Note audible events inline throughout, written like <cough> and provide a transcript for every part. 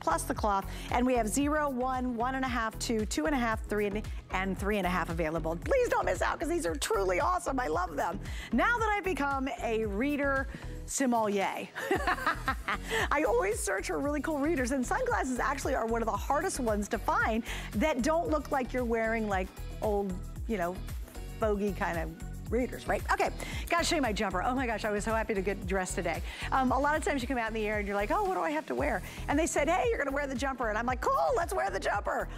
plus the cloth. And we have zero, one, one and a half, two, two and a half, three, and three and a half available. Please don't miss out because these are truly awesome. I love them. Now that I've become a reader sommelier. <laughs> I always search for really cool readers and sunglasses actually are one of the hardest ones to find that don't look like you're wearing like old, you know, fogey kind of readers, right? Okay, gotta show you my jumper. Oh my gosh, I was so happy to get dressed today. Um, a lot of times you come out in the air and you're like, oh, what do I have to wear? And they said, hey, you're gonna wear the jumper. And I'm like, cool, let's wear the jumper.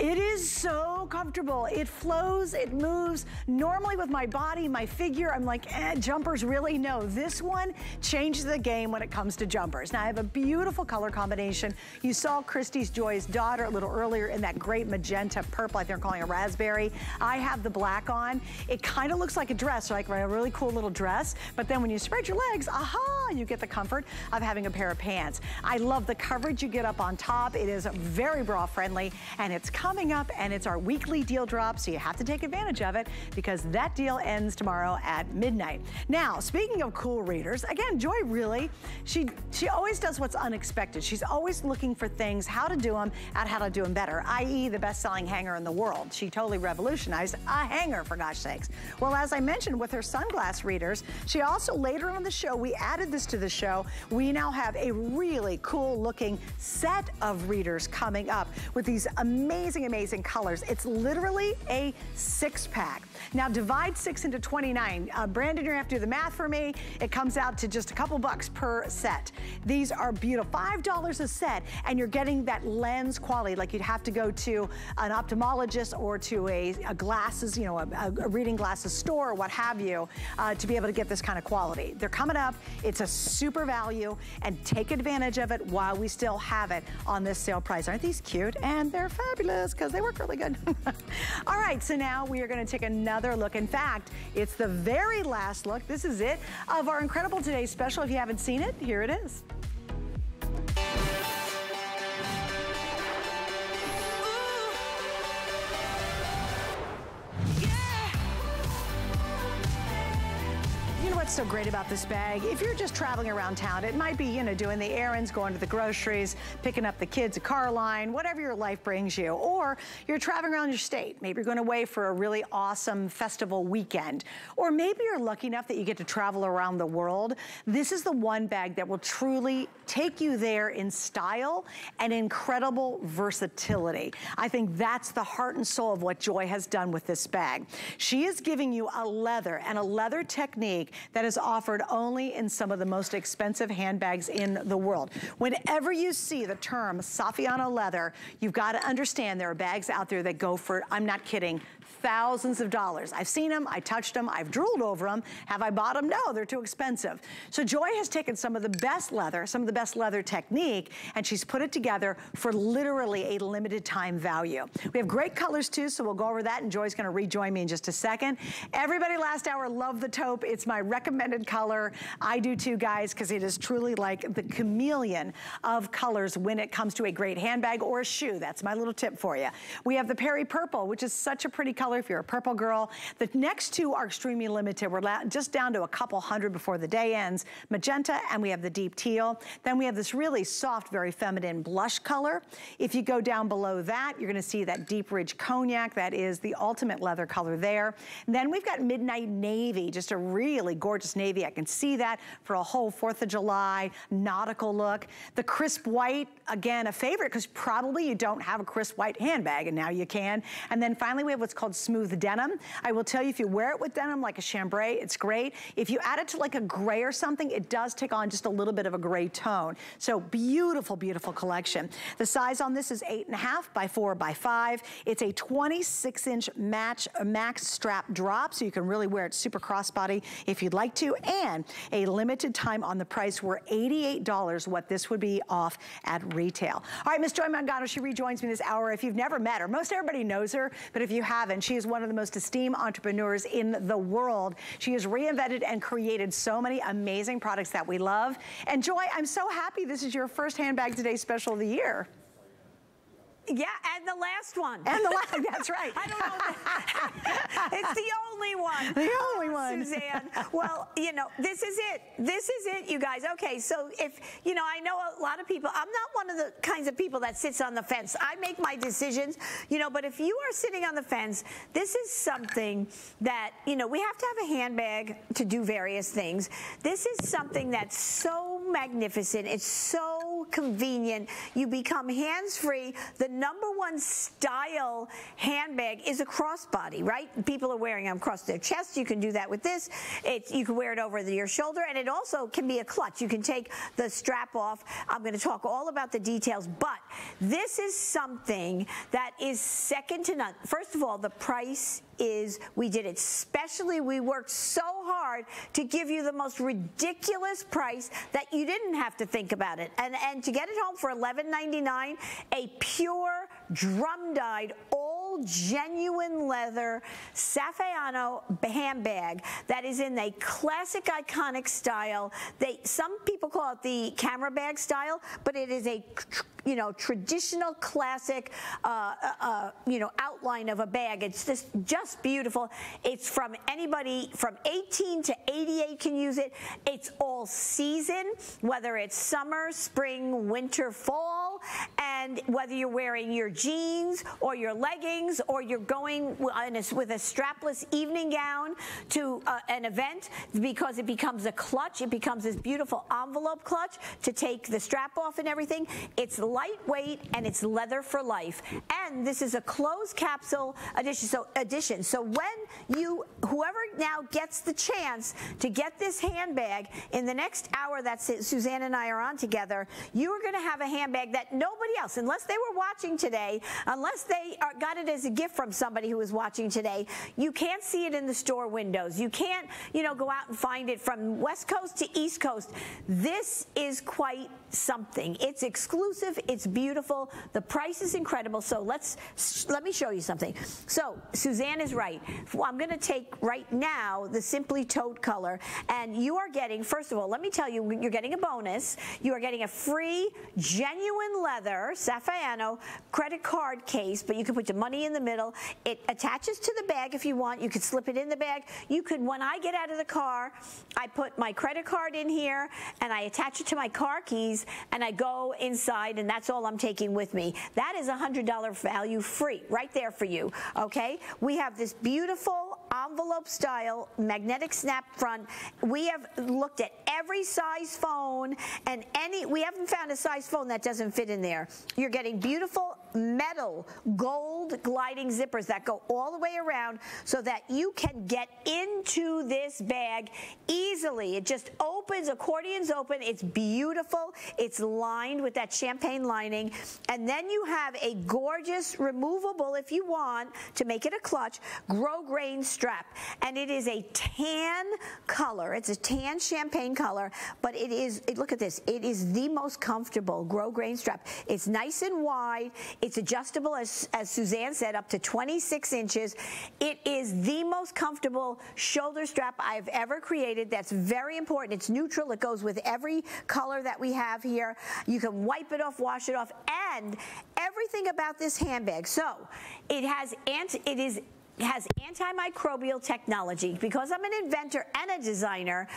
It is so comfortable. It flows, it moves. Normally with my body, my figure, I'm like, eh, jumpers really? No, this one changes the game when it comes to jumpers. Now I have a beautiful color combination. You saw Christy's Joy's daughter a little earlier in that great magenta purple, I think they're calling a raspberry. I have the black on. It kind of looks like a dress, like a really cool little dress, but then when you spread your legs, aha, you get the comfort of having a pair of pants. I love the coverage you get up on top. It is very bra friendly and it's coming up and it's our weekly deal drop, so you have to take advantage of it because that deal ends tomorrow at midnight. Now, speaking of cool readers, again, Joy really, she, she always does what's unexpected. She's always looking for things, how to do them, and how to do them better, i.e. the best-selling hanger in the world. She totally revolutionized a hanger, for gosh sakes. Well, as I mentioned with her sunglass readers, she also, later on the show, we added this to the show. We now have a really cool looking set of readers coming up with these amazing amazing, amazing colors. It's literally a six pack. Now divide six into 29. Uh, Brandon, you're gonna have to do the math for me. It comes out to just a couple bucks per set. These are beautiful, $5 a set, and you're getting that lens quality, like you'd have to go to an ophthalmologist or to a, a glasses, you know, a, a, reading glasses store or what have you, uh, to be able to get this kind of quality. They're coming up, it's a super value, and take advantage of it while we still have it on this sale price. Aren't these cute? And they're fabulous, because they work really good. <laughs> All right, so now we are gonna take another another look. In fact, it's the very last look. This is it of our incredible Today special. If you haven't seen it, here it is. What's so great about this bag? If you're just traveling around town, it might be, you know, doing the errands, going to the groceries, picking up the kids a car line, whatever your life brings you. Or you're traveling around your state. Maybe you're going away for a really awesome festival weekend. Or maybe you're lucky enough that you get to travel around the world. This is the one bag that will truly take you there in style and incredible versatility. I think that's the heart and soul of what Joy has done with this bag. She is giving you a leather and a leather technique that that is offered only in some of the most expensive handbags in the world. Whenever you see the term Saffiano leather, you've got to understand there are bags out there that go for, I'm not kidding, thousands of dollars. I've seen them, I touched them, I've drooled over them. Have I bought them? No, they're too expensive. So Joy has taken some of the best leather, some of the best leather technique, and she's put it together for literally a limited time value. We have great colors too, so we'll go over that, and Joy's gonna rejoin me in just a second. Everybody last hour loved the taupe. It's my recommended color. I do too, guys, because it is truly like the chameleon of colors when it comes to a great handbag or a shoe. That's my little tip for you. We have the Peri Purple, which is such a pretty color if you're a purple girl. The next two are extremely limited. We're just down to a couple hundred before the day ends. Magenta, and we have the deep teal. Then we have this really soft, very feminine blush color. If you go down below that, you're gonna see that deep ridge cognac. That is the ultimate leather color there. And then we've got midnight navy, just a really gorgeous navy. I can see that for a whole 4th of July nautical look. The crisp white, again, a favorite because probably you don't have a crisp white handbag and now you can. And then finally we have what's called smooth denim. I will tell you, if you wear it with denim like a chambray, it's great. If you add it to like a gray or something, it does take on just a little bit of a gray tone. So beautiful, beautiful collection. The size on this is eight and a half by four by five. It's a 26 inch match uh, max strap drop, so you can really wear it super crossbody if you'd like to. And a limited time on the price. We're $88 what this would be off at retail. All right, Miss Joy Mangano, she rejoins me this hour. If you've never met her, most everybody knows her, but if you haven't, she is one of the most esteemed entrepreneurs in the world. She has reinvented and created so many amazing products that we love. And Joy, I'm so happy this is your first handbag today special of the year. Yeah, and the last one. And the last, <laughs> that's right. <laughs> I don't know. <laughs> it's the only one. The only oh, one. Suzanne. well, you know, this is it. This is it, you guys. Okay, so if, you know, I know a lot of people, I'm not one of the kinds of people that sits on the fence. I make my decisions, you know, but if you are sitting on the fence, this is something that, you know, we have to have a handbag to do various things. This is something that's so magnificent. It's so convenient. You become hands-free. The number one style handbag is a crossbody, right? People are wearing them across their chest. You can do that with this. It's, you can wear it over your shoulder, and it also can be a clutch. You can take the strap off. I'm going to talk all about the details, but this is something that is second to none. First of all, the price is we did it specially. We worked so hard to give you the most ridiculous price that you didn't have to think about it. And, and to get it home for $11.99, a pure drum dyed all genuine leather Saffiano handbag that is in a classic iconic style. They some people call it the camera bag style, but it is a you know, traditional classic, uh, uh, uh, you know, outline of a bag. It's just, just beautiful. It's from anybody from 18 to 88 can use it. It's all season, whether it's summer, spring, winter, fall, and whether you're wearing your jeans or your leggings or you're going with a strapless evening gown to uh, an event because it becomes a clutch. It becomes this beautiful envelope clutch to take the strap off and everything. It's lightweight and it's leather for life. And this is a closed capsule edition. So edition. So when you whoever now gets the chance to get this handbag in the next hour that Suzanne and I are on together, you are going to have a handbag that nobody else, unless they were watching today, unless they are, got it as a gift from somebody who was watching today, you can't see it in the store windows. You can't, you know, go out and find it from West Coast to East Coast. This is quite something. It's exclusive. It's beautiful. The price is incredible. So let's let me show you something. So Suzanne is right. I'm going to take right now the Simply Taupe color, and you are getting. First of all, let me tell you, you're getting a bonus. You are getting a free genuine leather Saffiano credit card case, but you can put your money in the middle. It attaches to the bag if you want. You could slip it in the bag. You could, when I get out of the car, I put my credit card in here and I attach it to my car keys and I go inside and that's all I'm taking with me. That is a $100 value free right there for you, okay? We have this beautiful envelope style magnetic snap front. We have looked at every size phone and any, we haven't found a size phone that doesn't fit in there. You're getting beautiful metal gold gliding zippers that go all the way around so that you can get into this bag easily. It just opens, accordion's open. It's beautiful. It's lined with that champagne lining. And then you have a gorgeous removable, if you want, to make it a clutch, grosgrain strap. And it is a tan color. It's a tan champagne color, but it is, look at this, it is the most comfortable grosgrain strap. It's nice and wide. It's adjustable, as, as Suzanne said, up to 26 inches. It is the most comfortable shoulder strap I've ever created. That's very important. It's neutral. It goes with every color that we have here. You can wipe it off, wash it off, and everything about this handbag. So it has anti, it is has antimicrobial technology. Because I'm an inventor and a designer,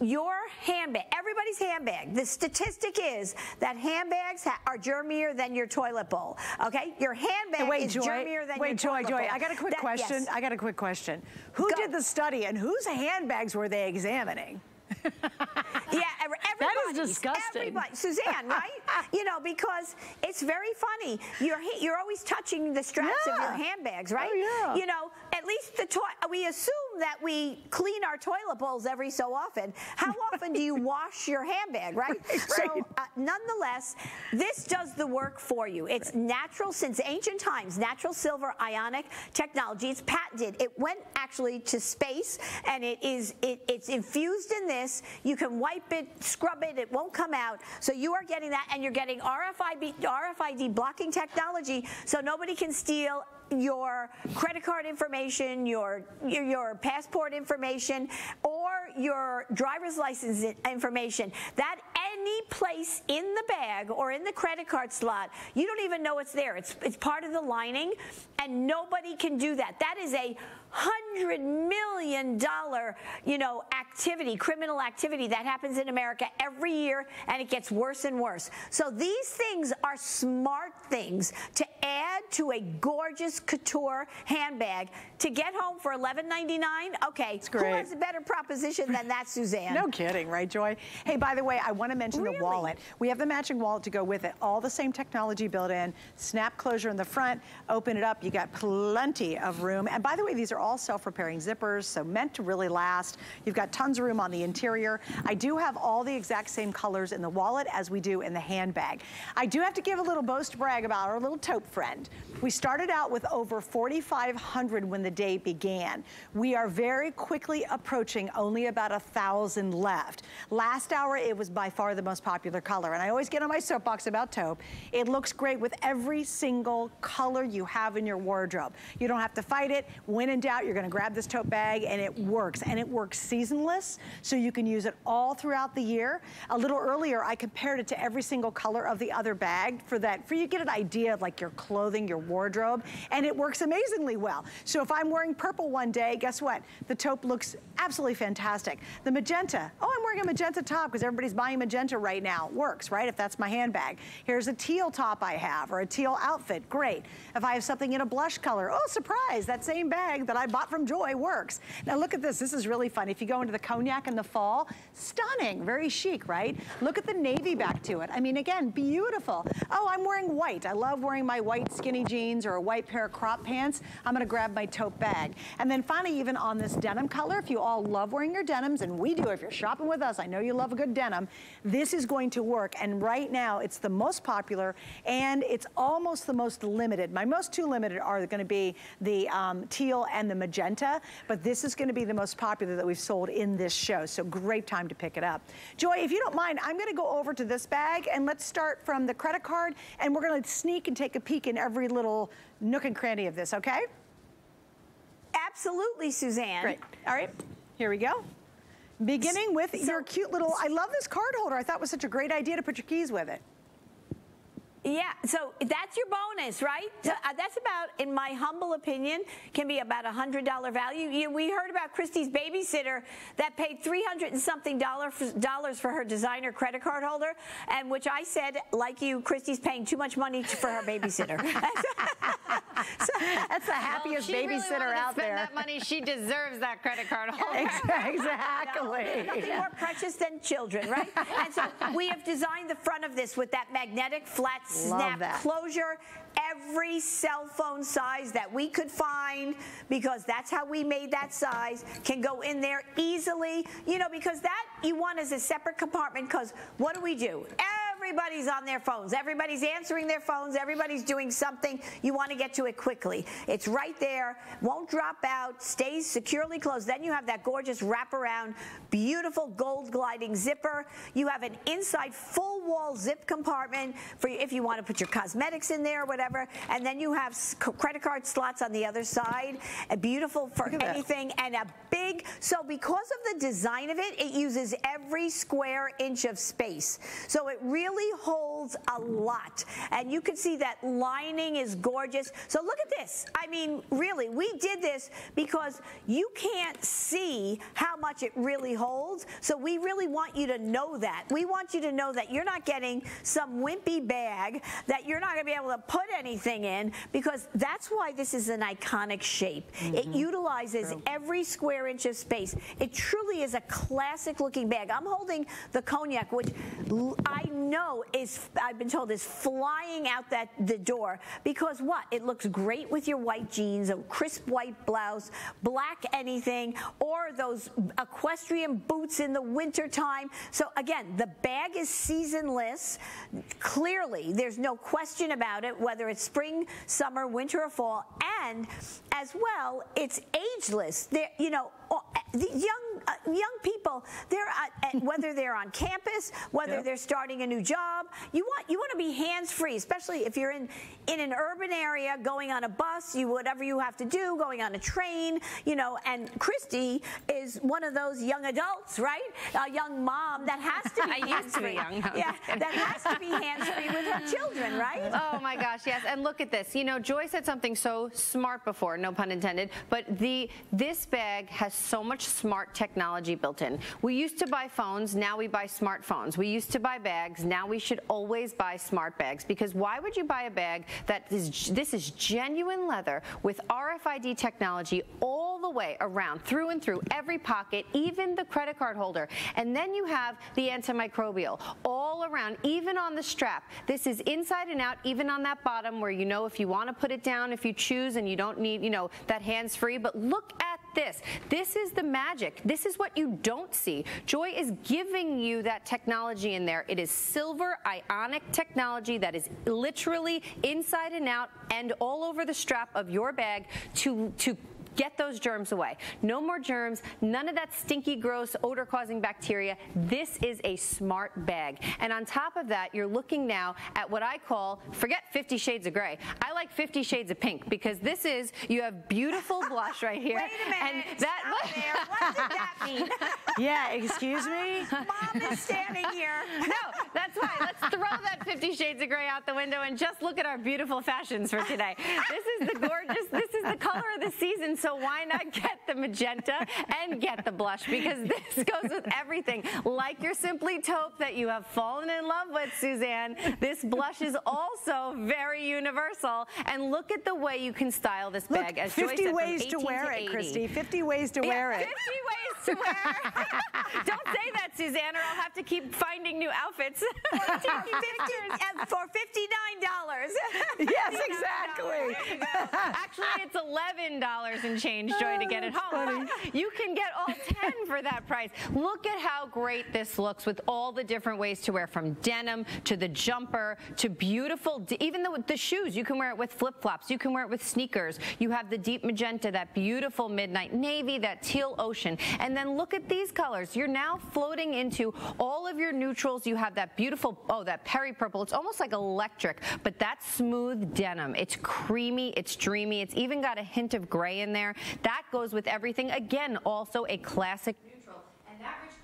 your handbag, everybody's handbag, the statistic is that handbags are germier than your toilet bowl. Okay? Your handbag wait, is Joy, germier than wait, your Joy, toilet Joy, bowl. I got a quick that, question. Yes. I got a quick question. Who Go. did the study and whose handbags were they examining? Yeah, everybody. That is disgusting. Everybody. Suzanne, right? <laughs> you know, because it's very funny. You're you're always touching the straps yeah. of your handbags, right? Oh, yeah. You know, at least the toy. We assume that we clean our toilet bowls every so often. How <laughs> often do you wash your handbag, right? <laughs> right. So, uh, nonetheless, this does the work for you. It's right. natural since ancient times. Natural silver ionic technology. It's patented. It went actually to space, and it is it, it's infused in this. You can wipe it, scrub it. It won't come out. So you are getting that, and you're getting RFID RFID blocking technology, so nobody can steal your credit card information, your, your, passport information, or your driver's license information, that any place in the bag or in the credit card slot, you don't even know it's there. It's, it's part of the lining, and nobody can do that. That is a hundred million dollar, you know, activity, criminal activity that happens in America every year, and it gets worse and worse. So these things are smart things to add to a gorgeous couture handbag to get home for $11.99. Okay, it's great. who has a better proposition than that, <laughs> Suzanne? no kidding, right, Joy? Hey, by the way, I want to mention really? the wallet. We have the matching wallet to go with it. All the same technology built in. Snap closure in the front. Open it up. You got plenty of room. And by the way, these are all self-repairing zippers, so meant to really last. You've got tons of room on the interior. I do have all the exact same colors in the wallet as we do in the handbag. I do have to give a little boast brag about our little taupe friend. We started out with over 4,500 when the day began. We are very quickly approaching only about a thousand left. Last hour, it was by far the most popular color. And I always get on my soapbox about taupe. It looks great with every single color you have in your wardrobe. You don't have to fight it. When in doubt, you're gonna grab this tote bag and it works. And it works seasonless, so you can use it all throughout the year. A little earlier, I compared it to every single color of the other bag for that, for you get an idea of like your clothing, your wardrobe, and it works amazingly well. So if I'm wearing purple one day, guess what? The taupe looks absolutely fantastic. The magenta, oh, I'm wearing a magenta top because everybody's buying magenta right now. Works, right? If that's my handbag. Here's a teal top I have or a teal outfit, great. If I have something in a blush color, oh, surprise, that same bag that I bought from Joy works. Now look at this, this is really fun. If you go into the cognac in the fall, stunning, very chic, right? Look at the navy back to it. I mean, again, beautiful. Oh, I'm wearing white. I love wearing my white skinny jeans or a white pair of crop pants. I'm gonna grab my tote bag. And then finally, even on this denim color, if you all love wearing your denims, and we do if you're shopping with us, I know you love a good denim, this is going to work. And right now, it's the most popular and it's almost the most limited. My most two limited are gonna be the um, teal and the magenta, but this is gonna be the most popular that we've sold in this show. So great time to pick it up. Joy, if you don't mind, I'm gonna go over to this bag and let's start from the credit card and we're gonna sneak and take a peek in every little nook and cranny of this, okay? Absolutely, Suzanne. Great. All right, here we go. Beginning with so, your cute little, I love this card holder. I thought was such a great idea to put your keys with it. Yeah, so that's your bonus, right? So, uh, that's about, in my humble opinion, can be about a $100 value. You, we heard about Christy's babysitter that paid 300 and something dollar for, dollars for her designer credit card holder, and which I said, like you, Christy's paying too much money for her babysitter. <laughs> so, that's the happiest well, babysitter really out there. that money, she deserves that credit card <laughs> holder. exactly. <laughs> Nothing more precious than children, right? and so we have designed the front of this with that magnetic flat snap closure every cell phone size that we could find because that's how we made that size can go in there easily. You know because that you want as a separate compartment because what do we do everybody's on their phones. Everybody's answering their phones. Everybody's doing something. You want to get to it quickly. It's right there. Won't drop out. Stays securely closed. Then you have that gorgeous wraparound, beautiful gold gliding zipper. You have an inside full wall zip compartment for if you want to put your cosmetics in there or whatever. And then you have credit card slots on the other side. A beautiful for anything and a big. So because of the design of it, it uses every square inch of space. So it really really holds a lot. And you can see that lining is gorgeous. So look at this. I mean, really, we did this because you can't see how much it really holds. So we really want you to know that. We want you to know that you're not getting some wimpy bag that you're not going to be able to put anything in because that's why this is an iconic shape. Mm -hmm. It mm-hmm. utilizes True. every square inch of space. It truly is a classic looking bag. I'm holding the cognac, which I know know is, I've been told, is flying out that the door because what? It looks great with your white jeans, a crisp white blouse, black anything, or those equestrian boots in the wintertime. So again, the bag is seasonless. Clearly, there's no question about it, whether it's spring, summer, winter, or fall. And as well, it's ageless. There, you know, the young uh, young people, they're uh, <laughs> whether they're on campus, whether yep. they're starting a new job, you want you want to be hands free, especially if you're in in an urban area, going on a bus, you whatever you have to do, going on a train, you know. And Christy is one of those young adults, right? A young mom that has to be <laughs> hands free. Yeah, that has to be hands free with her children, right? <laughs> Oh my gosh, yes. And look at this. You know, Joy said something so smart before, no pun intended. But the this bag has so much smart technology built in. We used to buy phones, now we buy smartphones. We used to buy bags, now we should always buy smart bags because why would you buy a bag that is this is genuine leather with RFID technology all the way around, through and through every pocket, even the credit card holder. And then you have the antimicrobial all around, even on the strap. This is inside and out, even on that bottom where you know if you want to put it down, if you choose and you don't need, you know, that hands free. But look at this. This is the magic. This is what you don't see. Joy is giving you that technology in there. It is silver ionic technology that is literally inside and out and all over the strap of your bag to, to Get those germs away. No more germs, none of that stinky, gross, odor causing bacteria. This is a smart bag. And on top of that, you're looking now at what I call, forget 50 shades of gray. I like 50 shades of pink because this is, you have beautiful <laughs> blush right here. Wait a minute. And that, <laughs> what did that mean? <laughs> yeah, excuse me? Mom is standing here. No, that's why. Let's throw that 50 shades of gray out the window and just look at our beautiful fashions for today. This is the gorgeous, this is the color of the season. So why not <laughs> get the magenta and get the blush? Because this <laughs> goes with everything. Like your Simply Taupe that you have fallen in love with, Suzanne, this blush is also very universal. And look at the way you can style this look, bag. As 50 said, ways to wear to it, Christy. 50 ways to yeah, wear it. 50 ways to wear. <laughs> Don't say that, Suzanne, or I'll have to keep finding new outfits. for $59. yes, exactly. Actually, it's $11 and change, Joy, to get it home. <laughs> You can get all <laughs> 10 for that price. Look at how great this looks with all the different ways to wear from denim to the jumper to beautiful, even the, the shoes. You can wear it with flip-flops. You can wear it with sneakers. You have the deep magenta, that beautiful midnight navy, that teal ocean. And then look at these colors. You're now floating into all of your neutrals. You have that beautiful, oh, that peri purple. It's almost like electric, but that smooth denim. It's creamy. It's dreamy. It's even got a hint of gray in there. That goes with everything. Again, also a classic neutral. And that rich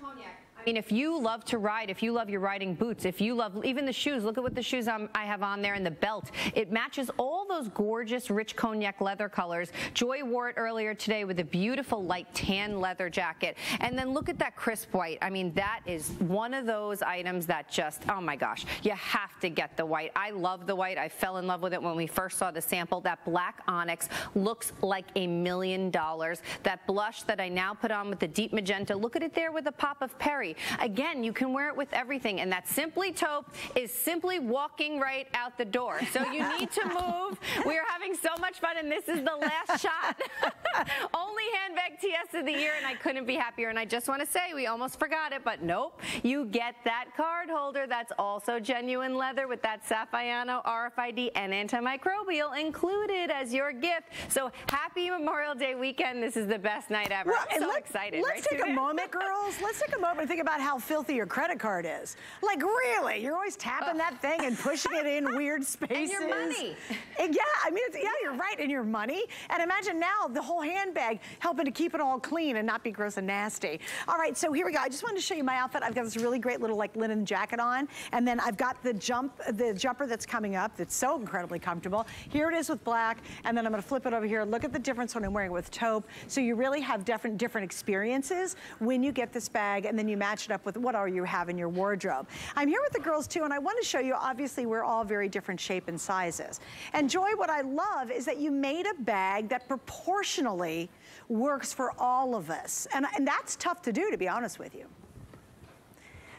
cognac mean, if you love to ride, if you love your riding boots, if you love even the shoes, look at what the shoes I'm, i have on there and the belt. It matches all those gorgeous rich cognac leather colors. Joy wore it earlier today with a beautiful light tan leather jacket. And then look at that crisp white. I mean, that is one of those items that just, oh my gosh, you have to get the white. I love the white. I fell in love with it when we first saw the sample. That black onyx looks like a million dollars. That blush that I now put on with the deep magenta, look at it there with a pop of peri. Again, you can wear it with everything, and that Simply Taupe is simply walking right out the door. So you <laughs> need to move. We are having so much fun, and this is the last <laughs> shot. <laughs> Only handbag TS of the year, and I couldn't be happier. And I just want to say, we almost forgot it, but nope. You get that card holder that's also genuine leather with that Saffiano RFID and antimicrobial included as your gift. So happy Memorial Day weekend. This is the best night ever. Well, I'm so let, excited. Let's right, take a moment, girls. Let's take a moment think about how filthy your credit card is. Like, really? You're always tapping that thing and pushing it in <laughs> weird spaces. And your money. <laughs> And yeah, I mean, yeah, you're right, and your money. And imagine now the whole handbag helping to keep it all clean and not be gross and nasty. All right, so here we go. I just wanted to show you my outfit. I've got this really great little like linen jacket on, and then I've got the jump, the jumper that's coming up that's so incredibly comfortable. Here it is with black, and then I'm gonna flip it over here. Look at the difference when I'm wearing it with taupe. So you really have different, different experiences when you get this bag, and then you match it up with what are you have in your wardrobe. I'm here with the girls too, and I want to show you, obviously, we're all very different shape and sizes. And Joy, what I love is that you made a bag that proportionally works for all of us. And, and that's tough to do, to be honest with you.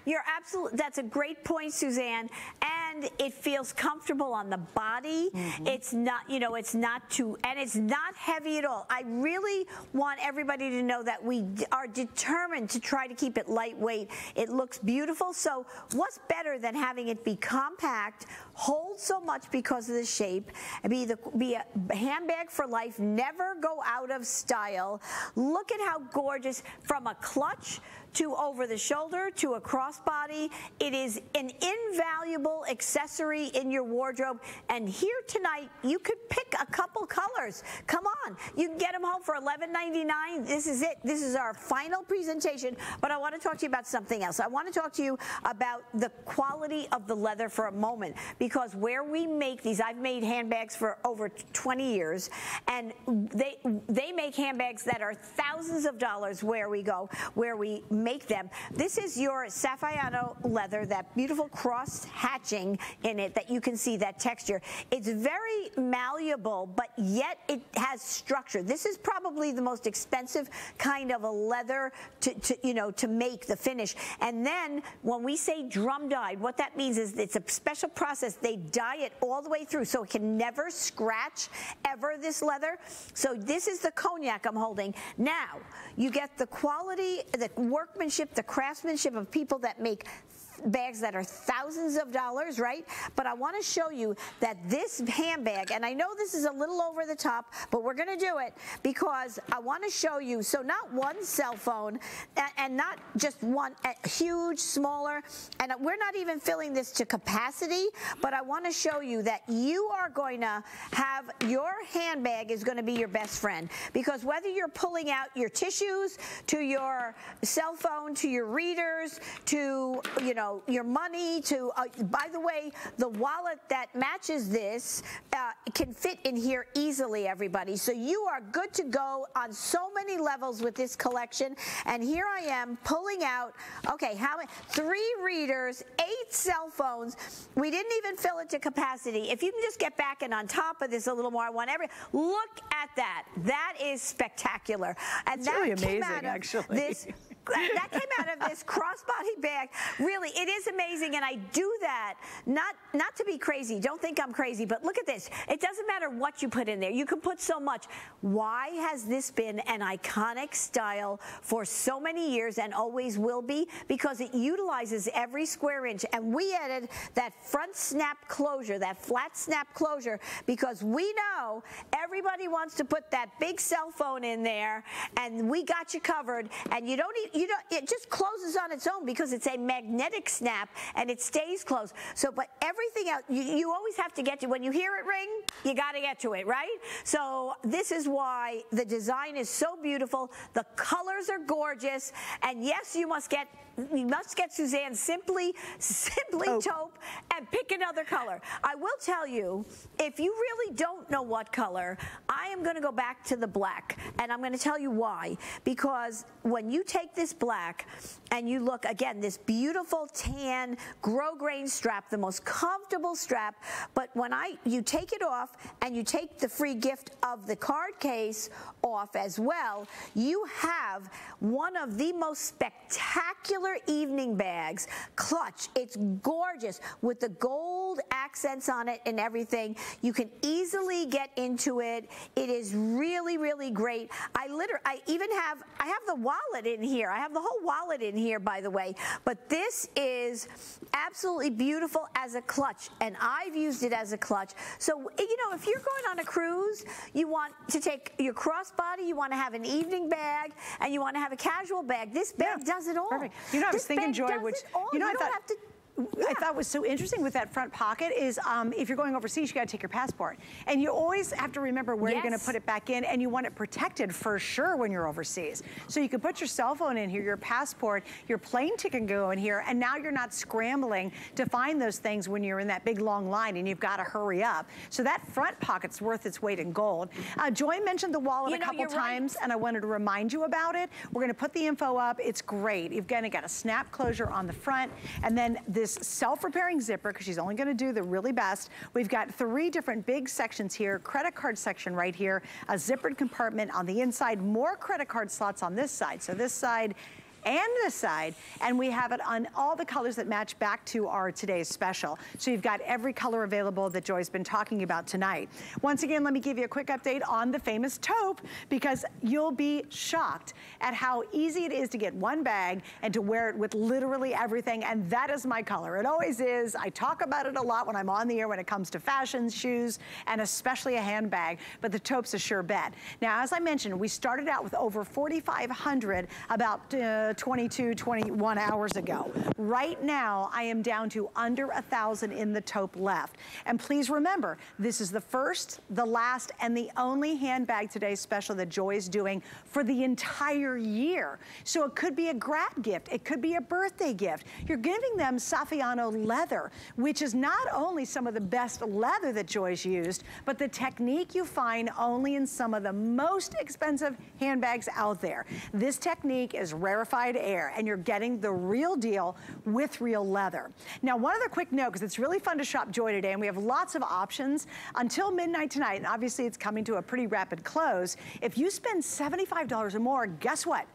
you're absolutely, that's a great point, Suzanne. And it feels comfortable on the body. Mm -hmm. It's not, you know, it's not too, and it's not heavy at all. I really want everybody to know that we are determined to try to keep it lightweight. It looks beautiful. So what's better than having it be compact, hold so much because of the shape, be, the, be a handbag for life, never go out of style. Look at how gorgeous from a clutch to over the shoulder to a crossbody. It is an invaluable accessory in your wardrobe. And here tonight, you could pick a couple colors. Come on, you can get them home for $11.99. This is it. This is our final presentation. But I want to talk to you about something else. I want to talk to you about the quality of the leather for a moment because where we make these, I've made handbags for over 20 years, and they they make handbags that are thousands of dollars where we go, where we make them. This is your Saffiano leather, that beautiful cross hatching in it that you can see that texture. It's very malleable, but yet it has structure. This is probably the most expensive kind of a leather to, to you know, to make the finish. And then when we say drum dyed, what that means is it's a special process. They dye it all the way through so it can never scratch ever this leather. So this is the cognac I'm holding. Now, you get the quality, the work workmanship, the craftsmanship of people that make bags that are thousands of dollars, right? But I want to show you that this handbag, and I know this is a little over the top, but we're going to do it because I want to show you, so not one cell phone and not just one huge, smaller, and we're not even filling this to capacity, but I want to show you that you are going to have your handbag is going to be your best friend because whether you're pulling out your tissues to your cell phone, to your readers, to, you know, know, your money to, uh, by the way, the wallet that matches this uh, can fit in here easily, everybody. So you are good to go on so many levels with this collection. And here I am pulling out, okay, how many? Three readers, eight cell phones. We didn't even fill it to capacity. If you can just get back and on top of this a little more, I want every, look at that. That is spectacular. And it's that really amazing, actually. This <laughs> that came out of this crossbody bag. Really, it is amazing, and I do that not not to be crazy. Don't think I'm crazy, but look at this. It doesn't matter what you put in there. You can put so much. Why has this been an iconic style for so many years and always will be? Because it utilizes every square inch, and we added that front snap closure, that flat snap closure, because we know everybody wants to put that big cell phone in there, and we got you covered, and you don't you know, it just closes on its own because it's a magnetic snap and it stays closed. So, but everything else, you, you always have to get to, when you hear it ring, you got to get to it, right? So this is why the design is so beautiful. The colors are gorgeous. And yes, you must get you must get Suzanne simply, simply oh. taupe and pick another color. I will tell you, if you really don't know what color, I am going to go back to the black. And I'm going to tell you why. Because when you take this black and you look, again, this beautiful tan grosgrain strap, the most comfortable strap, but when I you take it off and you take the free gift of the card case off as well, you have one of the most spectacular evening bags. Clutch, it's gorgeous with the gold accents on it and everything. You can easily get into it. It is really, really great. I literally, I even have, I have the wallet in here. I have the whole wallet in here, by the way. But this is absolutely beautiful as a clutch, and I've used it as a clutch. So, you know, if you're going on a cruise, you want to take your crossbody, you want to have an evening bag, and you want to have a casual bag. This bag yeah, does it all. Perfect. You know, I was thinking, Joy, which, you know, I thought, have to yeah. I thought was so interesting with that front pocket is um, if you're going overseas, you got to take your passport. And you always have to remember where yes. you're going to put it back in, and you want it protected for sure when you're overseas. So you can put your cell phone in here, your passport, your plane ticket can go in here, and now you're not scrambling to find those things when you're in that big long line and you've got to hurry up. So that front pocket's worth its weight in gold. Uh, Joy mentioned the wallet you a know, couple times, right. and I wanted to remind you about it. We're going to put the info up. It's great. You've got a snap closure on the front, and then this self-repairing zipper because she's only gonna do the really best. We've got three different big sections here, credit card section right here, a zippered compartment on the inside, more credit card slots on this side. So this side and this side, and we have it on all the colors that match back to our today's special. So you've got every color available that Joy's been talking about tonight. Once again, let me give you a quick update on the famous taupe because you'll be shocked at how easy it is to get one bag and to wear it with literally everything, and that is my color. It always is. I talk about it a lot when I'm on the air when it comes to fashion, shoes, and especially a handbag, but the taupe's a sure bet. Now, as I mentioned, we started out with over 4,500 about uh, 22, 21 hours ago. Right now, I am down to under a 1,000 in the taupe left. And please remember, this is the first, the last, and the only handbag today special that Joy is doing for the entire year. So it could be a grad gift. It could be a birthday gift. You're giving them Saffiano leather, which is not only some of the best leather that Joy's used, but the technique you find only in some of the most expensive handbags out there. This technique is rarefied air, and you're getting the real deal with real leather. Now, one other quick note, because it's really fun to shop Joy today, and we have lots of options until midnight tonight, and obviously it's coming to a pretty rapid close. If you spend $75 or more, guess what?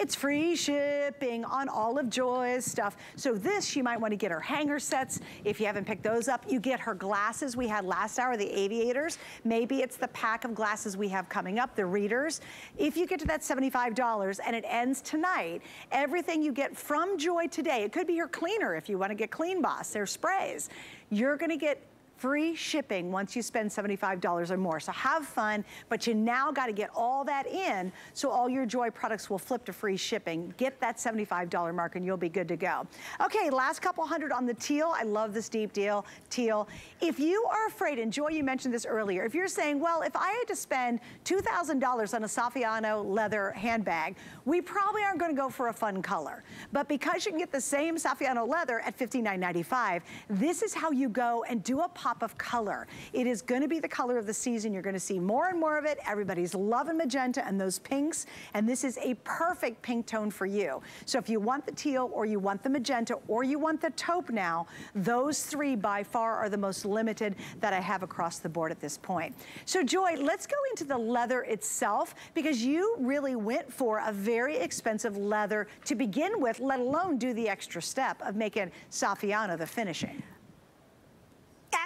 It's free shipping on all of Joy's stuff. So this, you might want to get her hanger sets. If you haven't picked those up, you get her glasses we had last hour, the aviators. Maybe it's the pack of glasses we have coming up, the readers. If you get to that $75 and it ends tonight, everything you get from Joy today, it could be your cleaner if you want to get Clean Boss, their sprays. You're going to get free shipping once you spend $75 or more. So have fun, but you now got to get all that in so all your Joy products will flip to free shipping. Get that $75 mark and you'll be good to go. Okay, last couple hundred on the teal. I love this deep deal, teal. If you are afraid, and Joy, you mentioned this earlier, if you're saying, well, if I had to spend $2,000 on a Saffiano leather handbag, we probably aren't going to go for a fun color. But because you can get the same Saffiano leather at $59.95, this is how you go and do a pop pop of color. It is gonna be the color of the season. You're gonna see more and more of it. Everybody's loving magenta and those pinks, and this is a perfect pink tone for you. So if you want the teal or you want the magenta or you want the taupe now, those three by far are the most limited that I have across the board at this point. So Joy, let's go into the leather itself because you really went for a very expensive leather to begin with, let alone do the extra step of making Saffiano the finishing.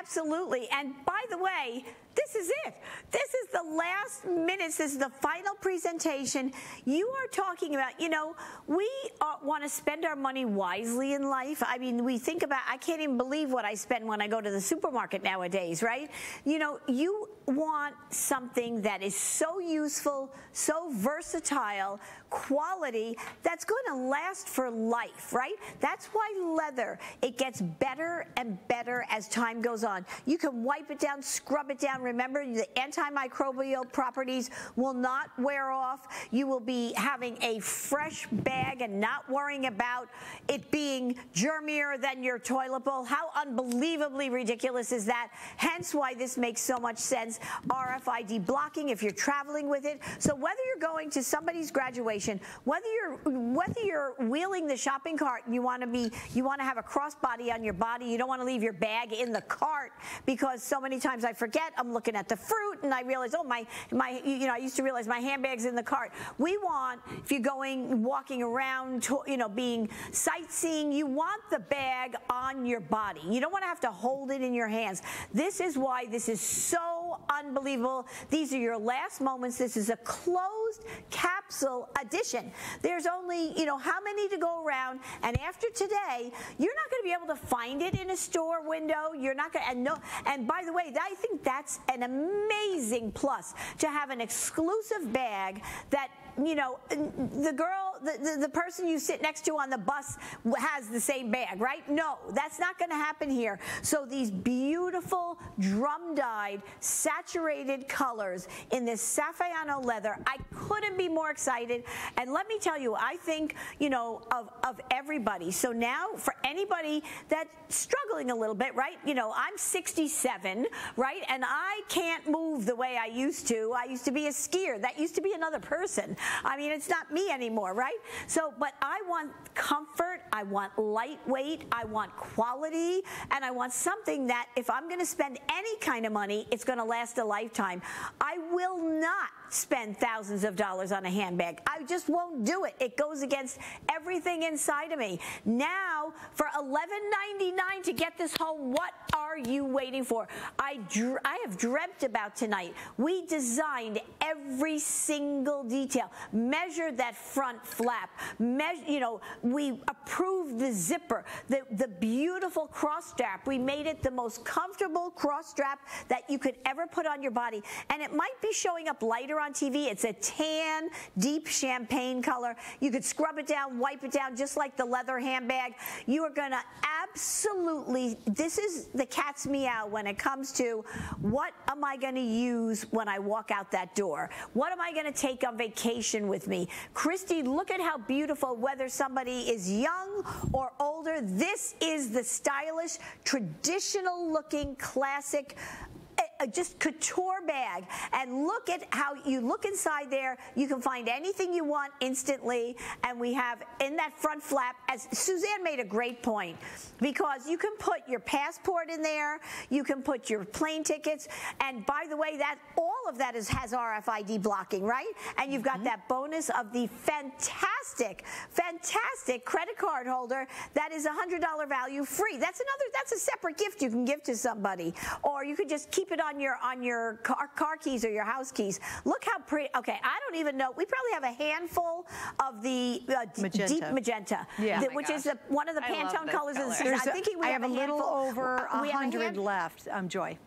Absolutely. And by the way, this is it. This is the last minutes. This is the final presentation. You are talking about, you know, we uh, want to spend our money wisely in life. I mean, we think about, I can't even believe what I spend when I go to the supermarket nowadays, right? You know, you want something that is so useful, so versatile, quality, that's going to last for life, right? That's why leather, it gets better and better as time goes on. You can wipe it down, scrub it down, Remember, the antimicrobial properties will not wear off. You will be having a fresh bag and not worrying about it being germier than your toilet bowl. How unbelievably ridiculous is that? Hence why this makes so much sense. RFID blocking if you're traveling with it. So whether you're going to somebody's graduation, whether you're whether you're wheeling the shopping cart and you want to be you want to have a crossbody on your body, you don't want to leave your bag in the cart because so many times I forget I'm looking at the fruit and I realize, oh, my, my, you know, I used to realize my handbag's in the cart. We want, if you're going, walking around, you know, being sightseeing, you want the bag on your body. You don't want to have to hold it in your hands. This is why this is so unbelievable. These are your last moments. This is a closed capsule edition. There's only, you know, how many to go around. And after today, you're not going to be able to find it in a store window. You're not going to, and no, and by the way, I think that's an amazing plus to have an exclusive bag that you know, the girl, the, the, the, person you sit next to on the bus has the same bag, right? No, that's not going to happen here. So these beautiful drum dyed, saturated colors in this Saffiano leather, I couldn't be more excited. And let me tell you, I think, you know, of, of everybody. So now for anybody that's struggling a little bit, right? You know, I'm 67, right? And I can't move the way I used to. I used to be a skier. That used to be another person. I mean, it's not me anymore, right? Right? So, but I want comfort, I want lightweight, I want quality, and I want something that if I'm gonna spend any kind of money, it's gonna last a lifetime. I will not spend thousands of dollars on a handbag. I just won't do it. It goes against everything inside of me. Now, for $11.99 to get this home, what are you waiting for? I, I have dreamt about tonight. We designed every single detail, measured that front flap, measure, you know, we approved the zipper, the, the beautiful cross strap. We made it the most comfortable cross strap that you could ever put on your body. And it might be showing up lighter on TV. It's a tan, deep champagne color. You could scrub it down, wipe it down, just like the leather handbag. You are going to absolutely, this is the cat's meow when it comes to what am I going to use when I walk out that door? What am I going to take on vacation with me? Christy, look at how beautiful, whether somebody is young or older, this is the stylish, traditional looking classic just couture bag and look at how you look inside there. You can find anything you want instantly. And we have in that front flap, as Suzanne made a great point, because you can put your passport in there, you can put your plane tickets. And by the way, that all of that is has RFID blocking, right? And you've got mm -hmm. that bonus of the fantastic, fantastic credit card holder that is a $100 value free. That's another, that's a separate gift you can give to somebody. Or you could just keep it on your on your car, car keys or your house keys. Look how pretty. Okay, I don't even know. We probably have a handful of the uh, magenta. deep magenta, yeah. oh which gosh. is the, one of the Pantone colors. Color. I think we I have, have a, little over a hundred left. Um, Joy.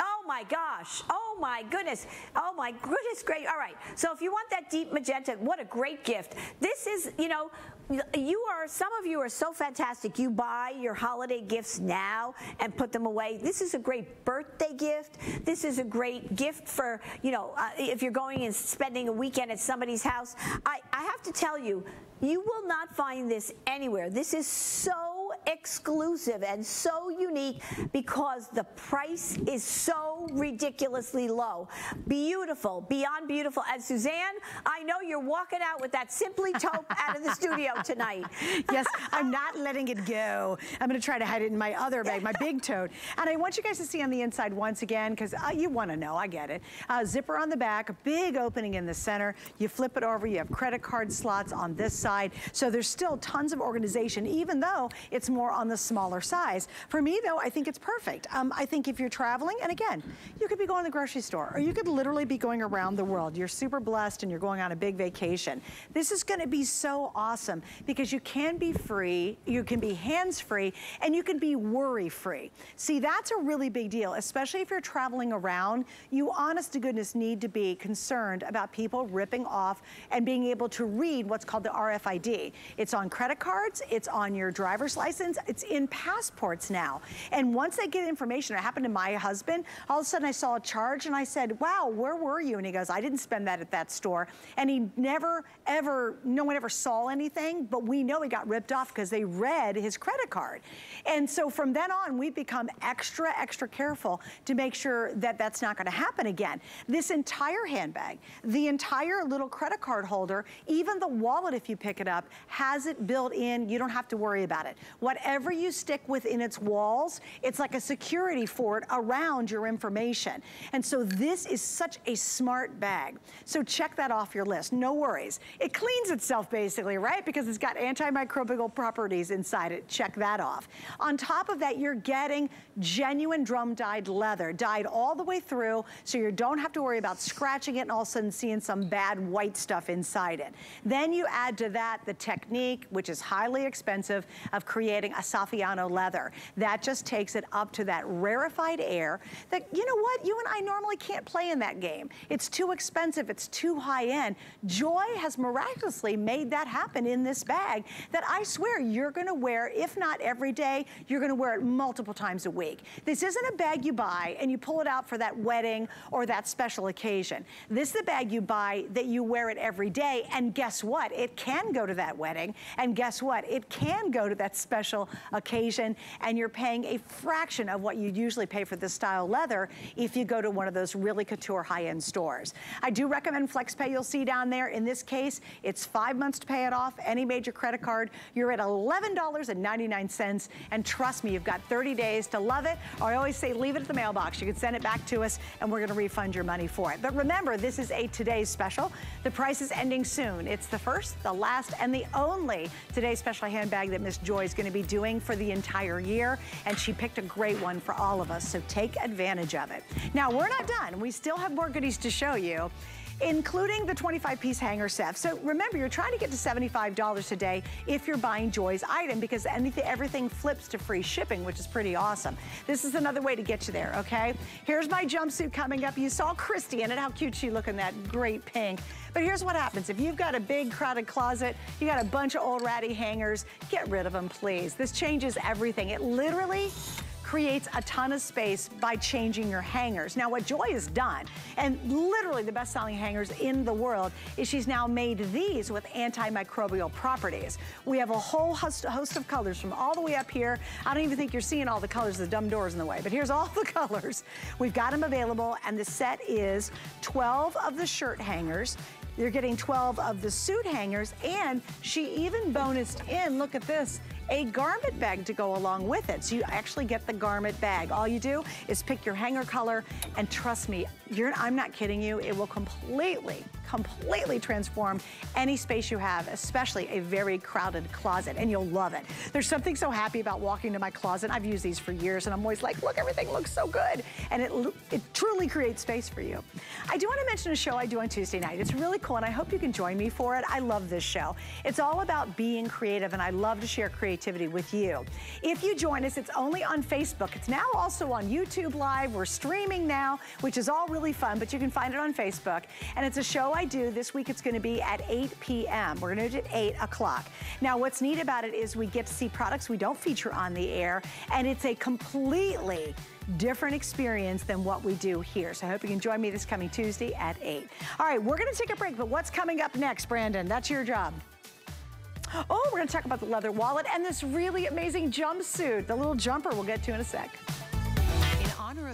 Oh my gosh. Oh my goodness. Oh my goodness. Great. All right. So if you want that deep magenta, what a great gift. This is, you know, you are, some of you are so fantastic. You buy your holiday gifts now and put them away. This is a great birthday gift. This is a great gift for, you know, uh, if you're going and spending a weekend at somebody's house. I, I have to tell you, you will not find this anywhere. This is so exclusive and so unique because the price is so ridiculously low. Beautiful, beyond beautiful. And Suzanne, I know you're walking out with that Simply taupe out of the studio tonight. <laughs> yes, I'm not letting it go. I'm going to try to hide it in my other bag, my big tote. And I want you guys to see on the inside once again, because uh, you want to know, I get it. Uh, zipper on the back, big opening in the center. You flip it over, you have credit card slots on this side. So there's still tons of organization, even though it's more on the smaller size. For me, though, I think it's perfect. Um, I think if you're traveling, and again, you could be going to the grocery store, or you could literally be going around the world. You're super blessed and you're going on a big vacation. This is gonna be so awesome because you can be free, you can be hands-free, and you can be worry-free. See, that's a really big deal, especially if you're traveling around. You honest to goodness need to be concerned about people ripping off and being able to read what's called the RFID. It's on credit cards, it's on your driver's license, it's in passports now. And once they get information, it happened to my husband, all of a sudden I saw a charge and I said, wow, where were you? And he goes, I didn't spend that at that store. And he never, ever, no one ever saw anything, but we know he got ripped off because they read his credit card. And so from then on, we've become extra, extra careful to make sure that that's not gonna happen again. This entire handbag, the entire little credit card holder, even the wallet if you pick it up, has it built in. You don't have to worry about it. Whatever you stick within its walls, it's like a security fort around your information. And so this is such a smart bag. So check that off your list. No worries. It cleans itself basically, right? Because it's got antimicrobial properties inside it. Check that off. On top of that, you're getting genuine drum dyed leather, dyed all the way through, so you don't have to worry about scratching it and all of a sudden seeing some bad white stuff inside it. Then you add to that the technique, which is highly expensive, of creating a Saffiano leather. That just takes it up to that rarefied air that, you know what, you and I normally can't play in that game. It's too expensive, it's too high end. Joy has miraculously made that happen in this bag that I swear you're gonna wear, if not every day, you're gonna wear it multiple times a week. This isn't a bag you buy and you pull it out for that wedding or that special occasion. This is a bag you buy that you wear it every day and guess what? It can go to that wedding and guess what? It can go to that special occasion and you're paying a fraction of what you usually pay for this style leather if you go to one of those really couture high-end stores. I do recommend FlexPay you'll see down there. In this case, it's five months to pay it off, any major credit card. You're at $11.99, and trust me, you've got 30 days to love it, or I always say leave it at the mailbox. You can send it back to us, and we're gonna refund your money for it. But remember, this is a today's special. The price is ending soon. It's the first, the last, and the only today's special handbag that Miss Joy is gonna be doing for the entire year, and she picked a great one for all of us, so take advantage of it. Now, we're not done. We still have more goodies to show you including the 25-piece hanger set. So remember, you're trying to get to $75 today if you're buying Joy's item because anything, everything flips to free shipping, which is pretty awesome. This is another way to get you there, okay? Here's my jumpsuit coming up. You saw Christy in it. How cute she looked in that great pink. But here's what happens. If you've got a big crowded closet, you got a bunch of old ratty hangers, get rid of them, please. This changes everything. It literally creates a ton of space by changing your hangers. Now what Joy has done, and literally the best selling hangers in the world, is she's now made these with antimicrobial properties. We have a whole host, host of colors from all the way up here. I don't even think you're seeing all the colors, the dumb doors in the way, but here's all <laughs> the colors. We've got them available and the set is 12 of the shirt hangers. You're getting 12 of the suit hangers and she even bonused in, look at this, a garment bag to go along with it. So you actually get the garment bag. All you do is pick your hanger color and trust me, I'm not kidding you, it will completely completely transform any space you have, especially a very crowded closet, and you'll love it. There's something so happy about walking to my closet. I've used these for years, and I'm always like, look, everything looks so good. And it, it truly creates space for you. I do want to mention a show I do on Tuesday night. It's really cool, and I hope you can join me for it. I love this show. It's all about being creative, and I love to share creativity with you. If you join us, it's only on Facebook. It's now also on YouTube Live. We're streaming now, which is all really fun, but you can find it on Facebook. And it's a show I do. This week it's gonna be at 8 p.m. We're gonna do it at 8 o'clock. Now what's neat about it is we get to see products we don't feature on the air and it's a completely different experience than what we do here. So I hope you can join me this coming Tuesday at 8. All right, we're gonna take a break, but what's coming up next, Brandon? That's your job. Oh, we're gonna talk about the leather wallet and this really amazing jumpsuit, the little jumper we'll get to in a sec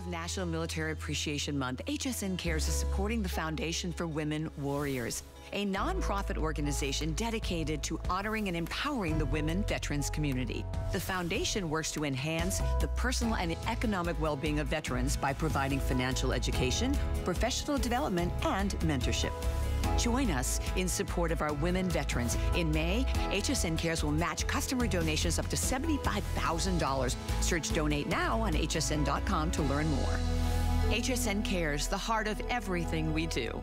of National Military Appreciation Month, HSN Cares is supporting the Foundation for Women Warriors, a nonprofit organization dedicated to honoring and empowering the women veterans community. The foundation works to enhance the personal and economic well-being of veterans by providing financial education, professional development, and mentorship. Join us in support of our women veterans. In May, HSN Cares will match customer donations up to $75,000. Search Donate Now on hsn.com to learn more. HSN Cares, the heart of everything we do.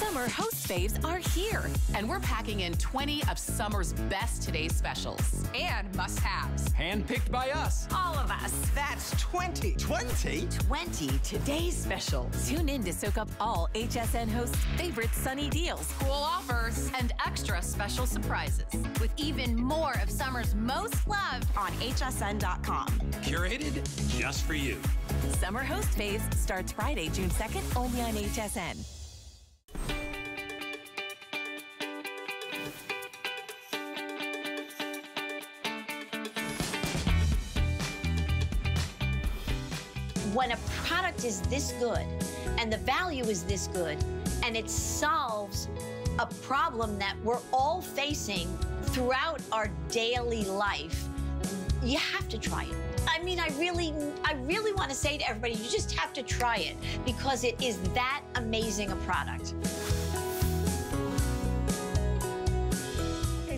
Summer Host Faves are here, and we're packing in 20 of summer's best today's specials and must-haves. Handpicked by us. All of us. That's 20. 20? 20 today's specials. Tune in to soak up all HSN hosts' favorite sunny deals, cool offers, and extra special surprises. With even more of summer's most loved on hsn.com. Curated just for you. Summer Host Faves starts Friday, June 2nd, only on HSN. Product is this good and the value is this good and it solves a problem that we're all facing throughout our daily life, you have to try it. I mean, I really, I really want to say to everybody, you just have to try it because it is that amazing a product.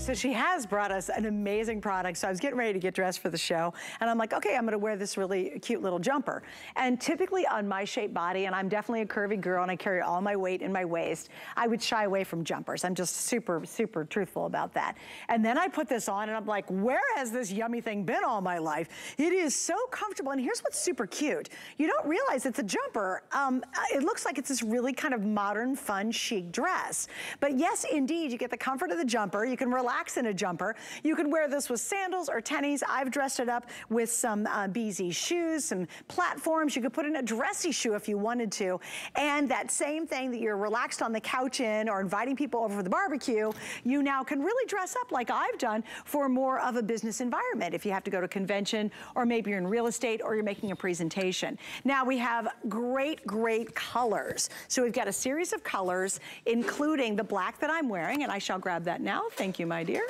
So she has brought us an amazing product. So I was getting ready to get dressed for the show, and I'm like, okay, I'm gonna wear this really cute little jumper. And typically on my shaped body, and I'm definitely a curvy girl, and I carry all my weight in my waist, I would shy away from jumpers. I'm just super, super truthful about that. And then I put this on, and I'm like, where has this yummy thing been all my life? It is so comfortable, and here's what's super cute. You don't realize it's a jumper. Um, it looks like it's this really kind of modern, fun, chic dress. But yes, indeed, you get the comfort of the jumper. You can relax in a jumper. You can wear this with sandals or tennies. I've dressed it up with some uh, BZ shoes, some platforms. You could put in a dressy shoe if you wanted to. And that same thing that you're relaxed on the couch in or inviting people over for the barbecue, you now can really dress up like I've done for more of a business environment. If you have to go to convention or maybe you're in real estate or you're making a presentation. Now we have great, great colors. So we've got a series of colors, including the black that I'm wearing, and I shall grab that now. Thank you, my dear.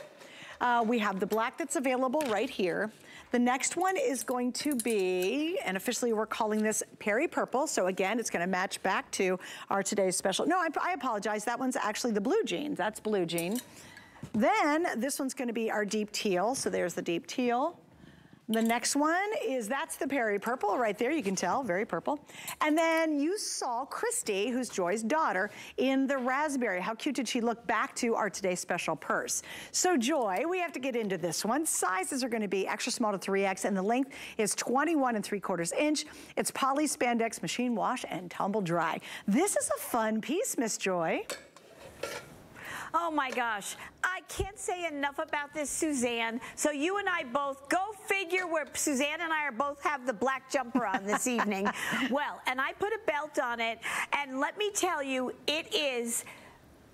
Uh, we have the black that's available right here. The next one is going to be, and officially we're calling this Peri Purple. So again, it's gonna match back to our today's special. No, I, I apologize. That one's actually the blue jean. That's blue jean. Then this one's gonna be our deep teal. So there's the deep teal. The next one is, that's the Peri Purple right there, you can tell, very purple. And then you saw Christy, who's Joy's daughter, in the raspberry. How cute did she look back to our Today Special purse? So Joy, we have to get into this one. Sizes are gonna be extra small to 3X, and the length is 21 and 3 quarters inch. It's poly spandex, machine wash, and tumble dry. This is a fun piece, Miss Joy. Oh my gosh. I can't say enough about this, Suzanne. So you and I both, go figure where Suzanne and I are both have the black jumper on this <laughs> evening. Well, and I put a belt on it, and let me tell you, it is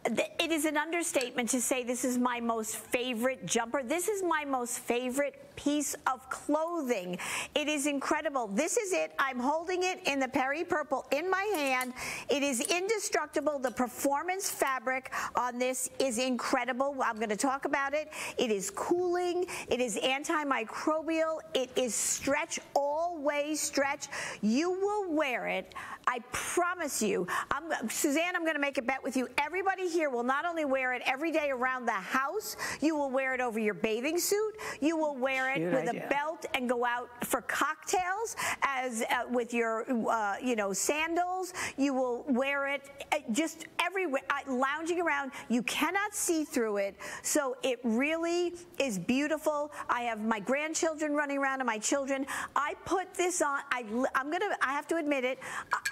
it is an understatement to say this is my most favorite jumper. This is my most favorite piece of clothing. It is incredible. This is it. I'm holding it in the Peri Purple in my hand. It is indestructible. The performance fabric on this is incredible. I'm going to talk about it. It is cooling. It is antimicrobial. It is stretch, all way stretch. You will wear it. I promise you. I'm, Suzanne, I'm going to make a bet with you. Everybody here will not only wear it every day around the house, you will wear it over your bathing suit. You will wear it with idea. a belt and go out for cocktails as uh, with your, uh, you know, sandals. You will wear it uh, just everywhere, uh, lounging around. You cannot see through it. So it really is beautiful. I have my grandchildren running around and my children. I put this on. I, I'm going to, I have to admit it.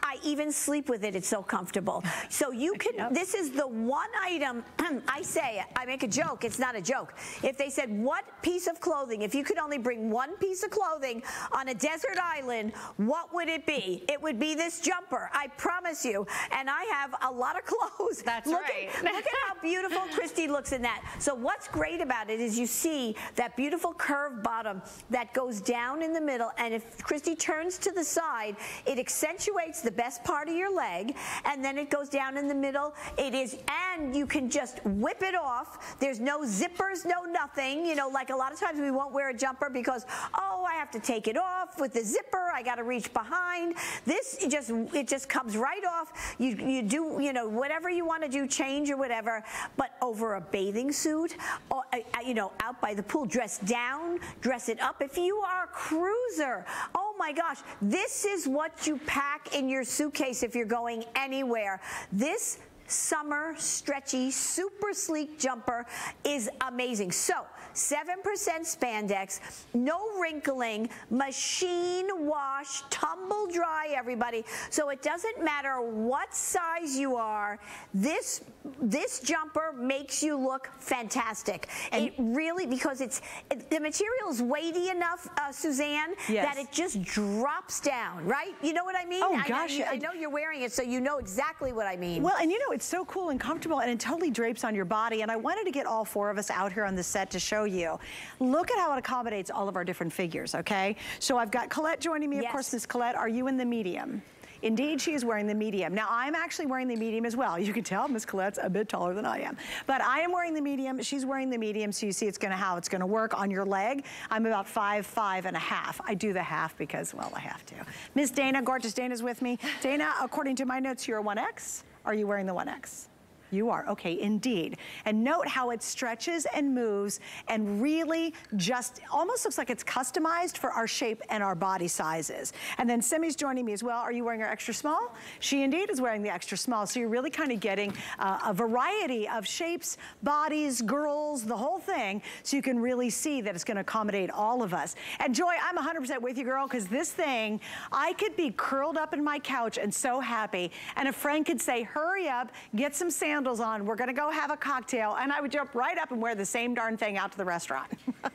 I even sleep with it. It's so comfortable. So you <laughs> can, yep. this is the one item, <clears throat> I say, I make a joke. It's not a joke. If they said, what piece of clothing, if you could only bring one piece of clothing on a desert island, what would it be? It would be this jumper. I promise you. And I have a lot of <laughs> clothes. That's look right. At, <laughs> look at how beautiful Christy looks in that. So what's great about it is you see that beautiful curved bottom that goes down in the middle. And if Christy turns to the side, it accentuates the best part of your leg. And then it goes down in the middle. It is, and you can just whip it off. There's no zippers, no nothing. You know, like a lot of times we won't wear a jumper because, oh, I have to take it off with the zipper. I got to reach behind. This it just it just comes right off. You you do you know whatever you want to do, change or whatever. But over a bathing suit, or uh, uh, you know, out by the pool, dress down, dress it up. If you are a cruiser, oh my gosh, this is what you pack in your suitcase if you're going anywhere. This summer stretchy super sleek jumper is amazing so 7% spandex, no wrinkling, machine wash, tumble dry, everybody. So it doesn't matter what size you are, this this jumper makes you look fantastic. And it really, because it's, it, the material is weighty enough, uh, Suzanne, yes. that it just drops down, right? You know what I mean? Oh, gosh. I, I, I, know you're wearing it, so you know exactly what I mean. Well, and you know, it's so cool and comfortable, and it totally drapes on your body, and I wanted to get all four of us out here on the set to show you. Look at how it accommodates all of our different figures, okay? So I've got Colette joining me, of course, Miss Colette. Are you in the medium? Indeed, she is wearing the medium. Now, I'm actually wearing the medium as well. You can tell Miss Colette's a bit taller than I am. But I am wearing the medium. She's wearing the medium, so you see it's gonna how it's gonna work on your leg. I'm about five, five and a half. I do the half because, well, I have to. Miss Dana, gorgeous Dana's with me. Dana, according to my notes, you're a 1X. Are you wearing the 1X? You are, okay, indeed. And note how it stretches and moves and really just almost looks like it's customized for our shape and our body sizes. And then Simi's joining me as well. Are you wearing our extra small? She indeed is wearing the extra small. So you're really kind of getting uh, a variety of shapes, bodies, girls, the whole thing. So you can really see that it's gonna accommodate all of us. And Joy, I'm 100% with you, girl, because this thing, I could be curled up in my couch and so happy. And a friend could say, hurry up, get some sandals sandals on. We're gonna go have a cocktail. And I would jump right up and wear the same darn thing out to the restaurant. <laughs>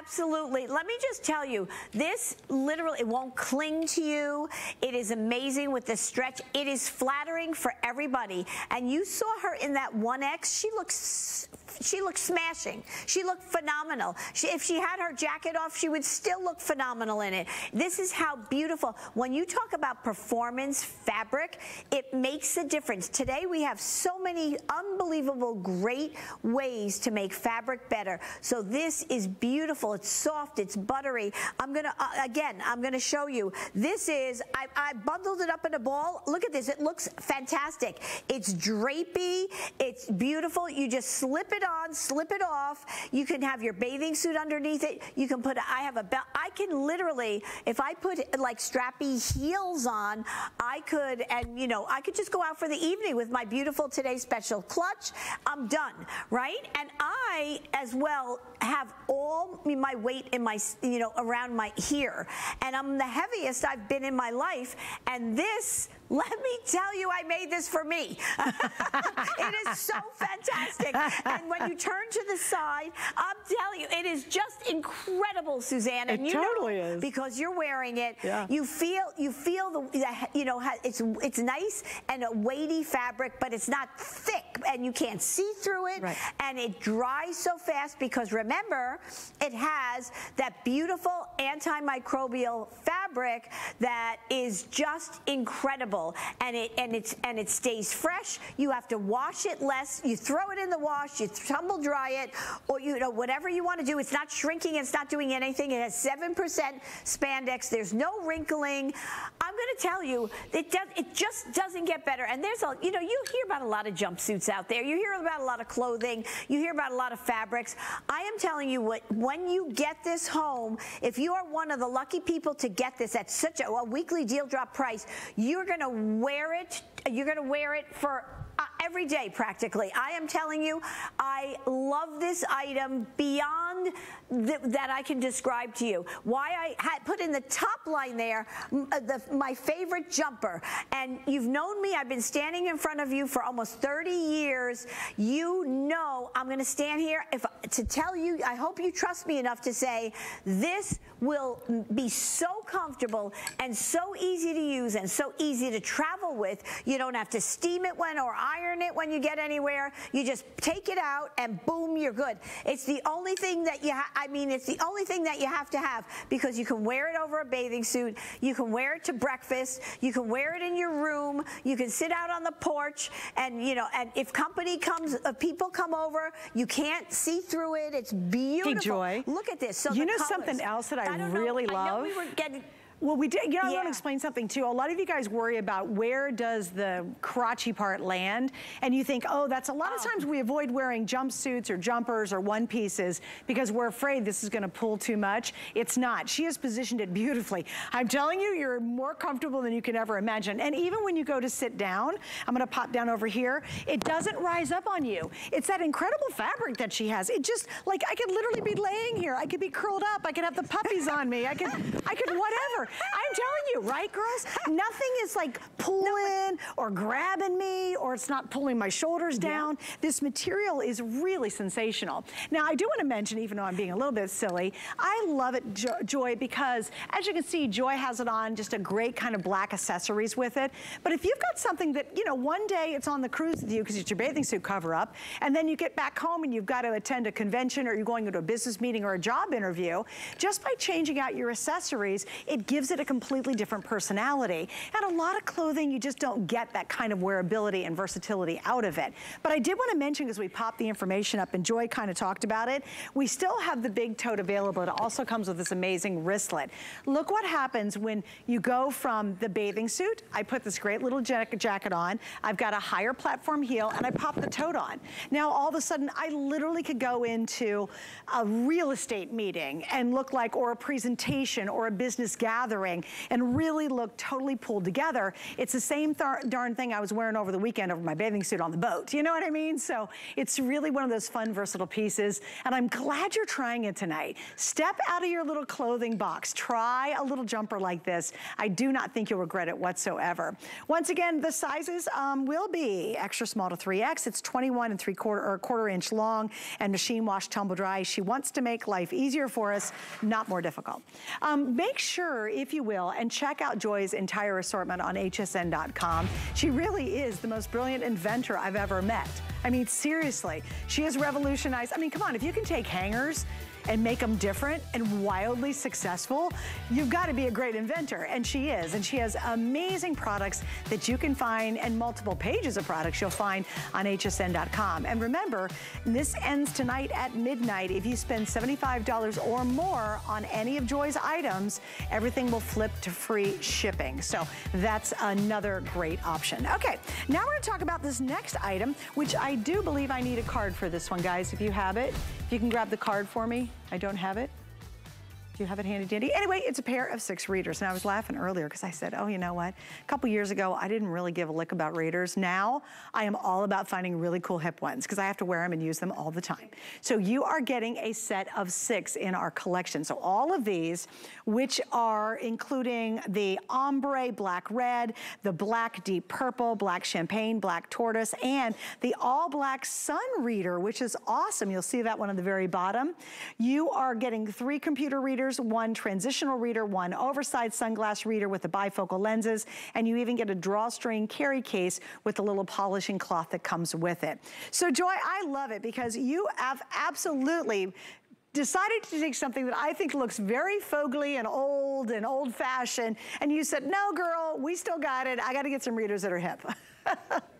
Absolutely. Let me just tell you, this literally, it won't cling to you. It is amazing with the stretch. It is flattering for everybody. And you saw her in that 1X. She looks she looked smashing. She looked phenomenal. She, if she had her jacket off, she would still look phenomenal in it. This is how beautiful. When you talk about performance fabric, it makes a difference. Today we have so many unbelievable great ways to make fabric better. So this is beautiful. It's soft. It's buttery. I'm going to, uh, again, I'm going to show you. This is, I, I bundled it up in a ball. Look at this. It looks fantastic. It's drapey. It's beautiful. You just slip it on, slip it off. You can have your bathing suit underneath it. You can put, I have a belt. I can literally, if I put like strappy heels on, I could, and you know, I could just go out for the evening with my beautiful Today Special clutch. I'm done, right? And I, as well, have all my weight in my, you know, around my here. And I'm the heaviest I've been in my life. And this let me tell you, I made this for me. <laughs> it is so fantastic. And when you turn to the side, I'm telling you, it is just incredible, Suzanne. And it you totally know, is. Because you're wearing it. Yeah. You feel, you feel the, you know, it's it's nice and a weighty fabric, but it's not thick, and you can't see through it. Right. And it dries so fast because remember, it has that beautiful antimicrobial fabric that is just incredible and it and it's and it stays fresh. You have to wash it less. You throw it in the wash, you tumble dry it, or you know whatever you want to do. It's not shrinking. It's not doing anything. It has seven percent spandex. There's no wrinkling. I'm going to tell you, it does. It just doesn't get better. And there's a you know you hear about a lot of jumpsuits out there. You hear about a lot of clothing. You hear about a lot of fabrics. I am telling you what when you get this home, if you are one of the lucky people to get this at such a, a weekly deal drop price, you're going to to wear it. You're going to wear it for uh, every day practically. I am telling you, I love this item beyond th that I can describe to you. Why I put in the top line there uh, the, my favorite jumper. And you've known me, I've been standing in front of you for almost 30 years. You know I'm going to stand here if to tell you, I hope you trust me enough to say this will be so comfortable and so easy to use and so easy to travel with. You don't have to steam it when or iron it when you get anywhere. You just take it out and boom, you're good. It's the only thing that you I mean, it's the only thing that you have to have because you can wear it over a bathing suit. You can wear it to breakfast. You can wear it in your room. You can sit out on the porch and, you know, and if company comes, if people come over, you can't see through it. It's beautiful. Hey, Joy. Look at this. So you know colors. something else that I, I really know, love? I know we were getting well, we did, you know, yeah. I want to explain something too. A lot of you guys worry about where does the crotchy part land, and you think, oh, that's a lot oh. of times we avoid wearing jumpsuits or jumpers or one pieces because we're afraid this is going to pull too much. It's not. She has positioned it beautifully. I'm telling you, you're more comfortable than you can ever imagine. And even when you go to sit down, I'm going to pop down over here, it doesn't rise up on you. It's that incredible fabric that she has. It just, like, I could literally be laying here. I could be curled up. I could have the puppies on me. I could, I could whatever. I'm telling you, right, girls? Nothing is like pulling or grabbing me or it's not pulling my shoulders down. Yeah. This material is really sensational. Now, I do want to mention, even though I'm being a little bit silly, I love it, jo Joy, because as you can see, Joy has it on just a great kind of black accessories with it. But if you've got something that, you know, one day it's on the cruise with you because it's your bathing suit cover up, and then you get back home and you've got to attend a convention or you're going to a business meeting or a job interview, just by changing out your accessories, it gives gives it a completely different personality. And a lot of clothing, you just don't get that kind of wearability and versatility out of it. But I did want to mention, as we popped the information up, and Joy kind of talked about it, we still have the big tote available. It also comes with this amazing wristlet. Look what happens when you go from the bathing suit, I put this great little jacket on, I've got a higher platform heel, and I pop the tote on. Now, all of a sudden, I literally could go into a real estate meeting and look like, or a presentation, or a business gathering, and really look totally pulled together. It's the same darn thing I was wearing over the weekend over my bathing suit on the boat. You know what I mean? So it's really one of those fun, versatile pieces. And I'm glad you're trying it tonight. Step out of your little clothing box. Try a little jumper like this. I do not think you'll regret it whatsoever. Once again, the sizes um, will be extra small to 3X. It's 21 and 3 quarter or quarter inch long and machine wash tumble dry. She wants to make life easier for us, not more difficult. Um, make sure, if you will, and check out Joy's entire assortment on hsn.com. She really is the most brilliant inventor I've ever met. I mean, seriously, she has revolutionized. I mean, come on, if you can take hangers and make them different and wildly successful, you've got to be a great inventor. And she is. And she has amazing products that you can find and multiple pages of products you'll find on hsn.com. And remember, this ends tonight at midnight. If you spend $75 or more on any of Joy's items, everything will flip to free shipping. So that's another great option. Okay, now we're going to talk about this next item, which I do believe I need a card for this one, guys, if you have it. If you can grab the card for me. I don't have it. Do you have it handy dandy? Anyway, it's a pair of six readers. And I was laughing earlier because I said, oh, you know what? A couple years ago, I didn't really give a lick about readers. Now, I am all about finding really cool hip ones because I have to wear them and use them all the time. So you are getting a set of six in our collection. So all of these, which are including the ombre black red, the black deep purple, black champagne, black tortoise, and the all black sun reader, which is awesome. You'll see that one at the very bottom. You are getting three computer readers readers, one transitional reader, one oversized sunglass reader with the bifocal lenses, and you even get a drawstring carry case with the little polishing cloth that comes with it. So Joy, I love it because you have absolutely decided to take something that I think looks very fogly and old and old fashioned. And you said, no, girl, we still got it. I got to get some readers that are hip. <laughs>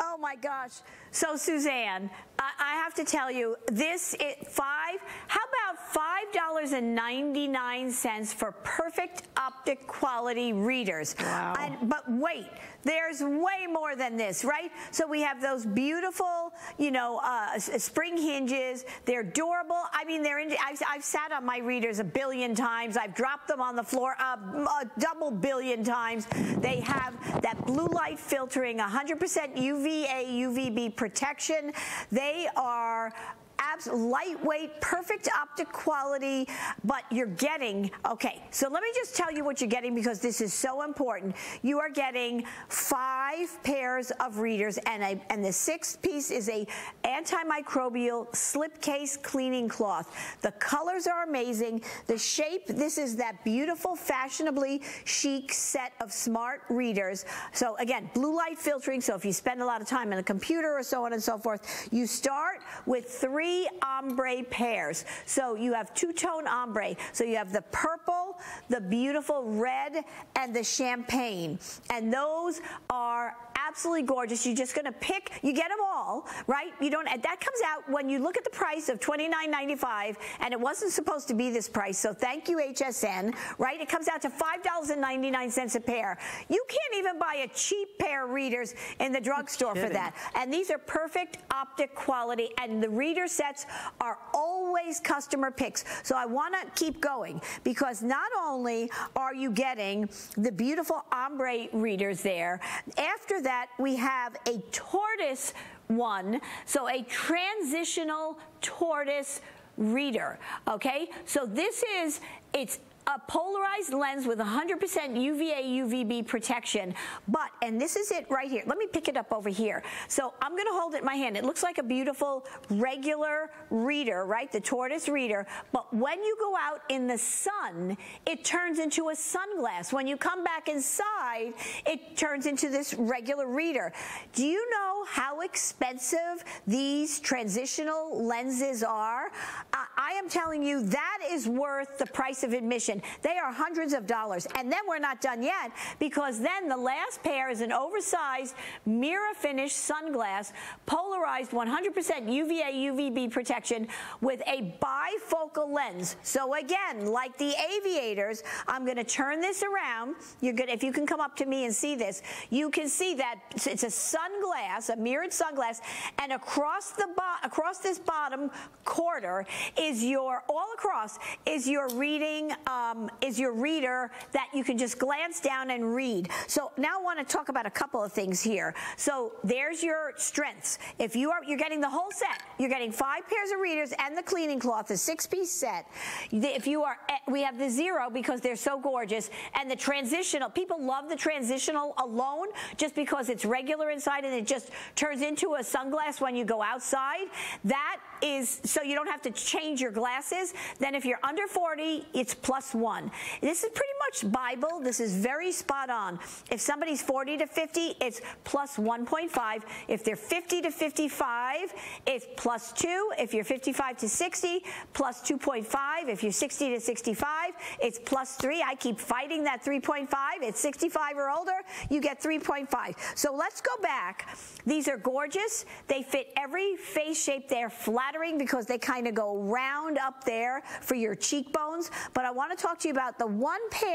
oh my gosh. So Suzanne, I, I have to tell you, this it five. How about five dollars and ninety nine cents for perfect optic quality readers? Wow. And, but wait, there's way more than this, right? So we have those beautiful, you know, uh, uh, spring hinges. They're durable. I mean, they're. In, I've, I've, sat on my readers a billion times. I've dropped them on the floor uh, a, a uh, double billion times. They have that blue light filtering, 100% UVA, UVB protection. They are abs lightweight, perfect optic quality, but you're getting, okay, so let me just tell you what you're getting because this is so important. You are getting five pairs of readers and, a, and the sixth piece is a antimicrobial slipcase cleaning cloth. The colors are amazing. The shape, this is that beautiful, fashionably chic set of smart readers. So again, blue light filtering, so if you spend a lot of time on a computer or so on and so forth, you start with three three ombre pairs. So you have two-tone ombre. So you have the purple, the beautiful red, and the champagne. And those are absolutely gorgeous. You're just going to pick, you get them all, right? You don't, that comes out when you look at the price of $29.95, and it wasn't supposed to be this price, so thank you, HSN, right? It comes out to $5.99 a pair. You can't even buy a cheap pair of readers in the drugstore for that. And these are perfect optic quality, and the reader sets are always customer picks. So I want to keep going because not only are you getting the beautiful ombre readers there, after that, that we have a tortoise one, so a transitional tortoise reader, okay? So this is, it's a polarized lens with 100% UVA UVB protection. But, and this is it right here. Let me pick it up over here. So I'm going to hold it in my hand. It looks like a beautiful regular reader, right? The tortoise reader. But when you go out in the sun, it turns into a sunglass. When you come back inside, it turns into this regular reader. Do you know how expensive these transitional lenses are? I am telling you that is worth the price of admission They are hundreds of dollars. And then we're not done yet because then the last pair is an oversized mirror finish sunglass, polarized 100% UVA UVB protection with a bifocal lens. So again, like the aviators, I'm going to turn this around. You're good. If you can come up to me and see this, you can see that it's a sunglass, a mirrored sunglass, and across the across this bottom quarter is your all across is your reading uh, um, is your reader that you can just glance down and read. So now I want to talk about a couple of things here. So there's your strengths. If you are you're getting the whole set, you're getting five pairs of readers and the cleaning cloth, a six piece set. If you are eh, we have the zero because they're so gorgeous and the transitional people love the transitional alone just because it's regular inside and it just turns into a sunglass when you go outside. That is so you don't have to change your glasses. Then if you're under 40, it's plus one. This is pretty much Bible. This is very spot on. If somebody's 40 to 50, it's plus 1.5. If they're 50 to 55, it's plus two. If you're 55 to 60, plus 2.5. If you're 60 to 65, it's plus three. I keep fighting that 3.5. It's 65 or older, you get 3.5. So let's go back. These are gorgeous. They fit every face shape. They're flattering because they kind of go round up there for your cheekbones. But I want to talk to you about the one pair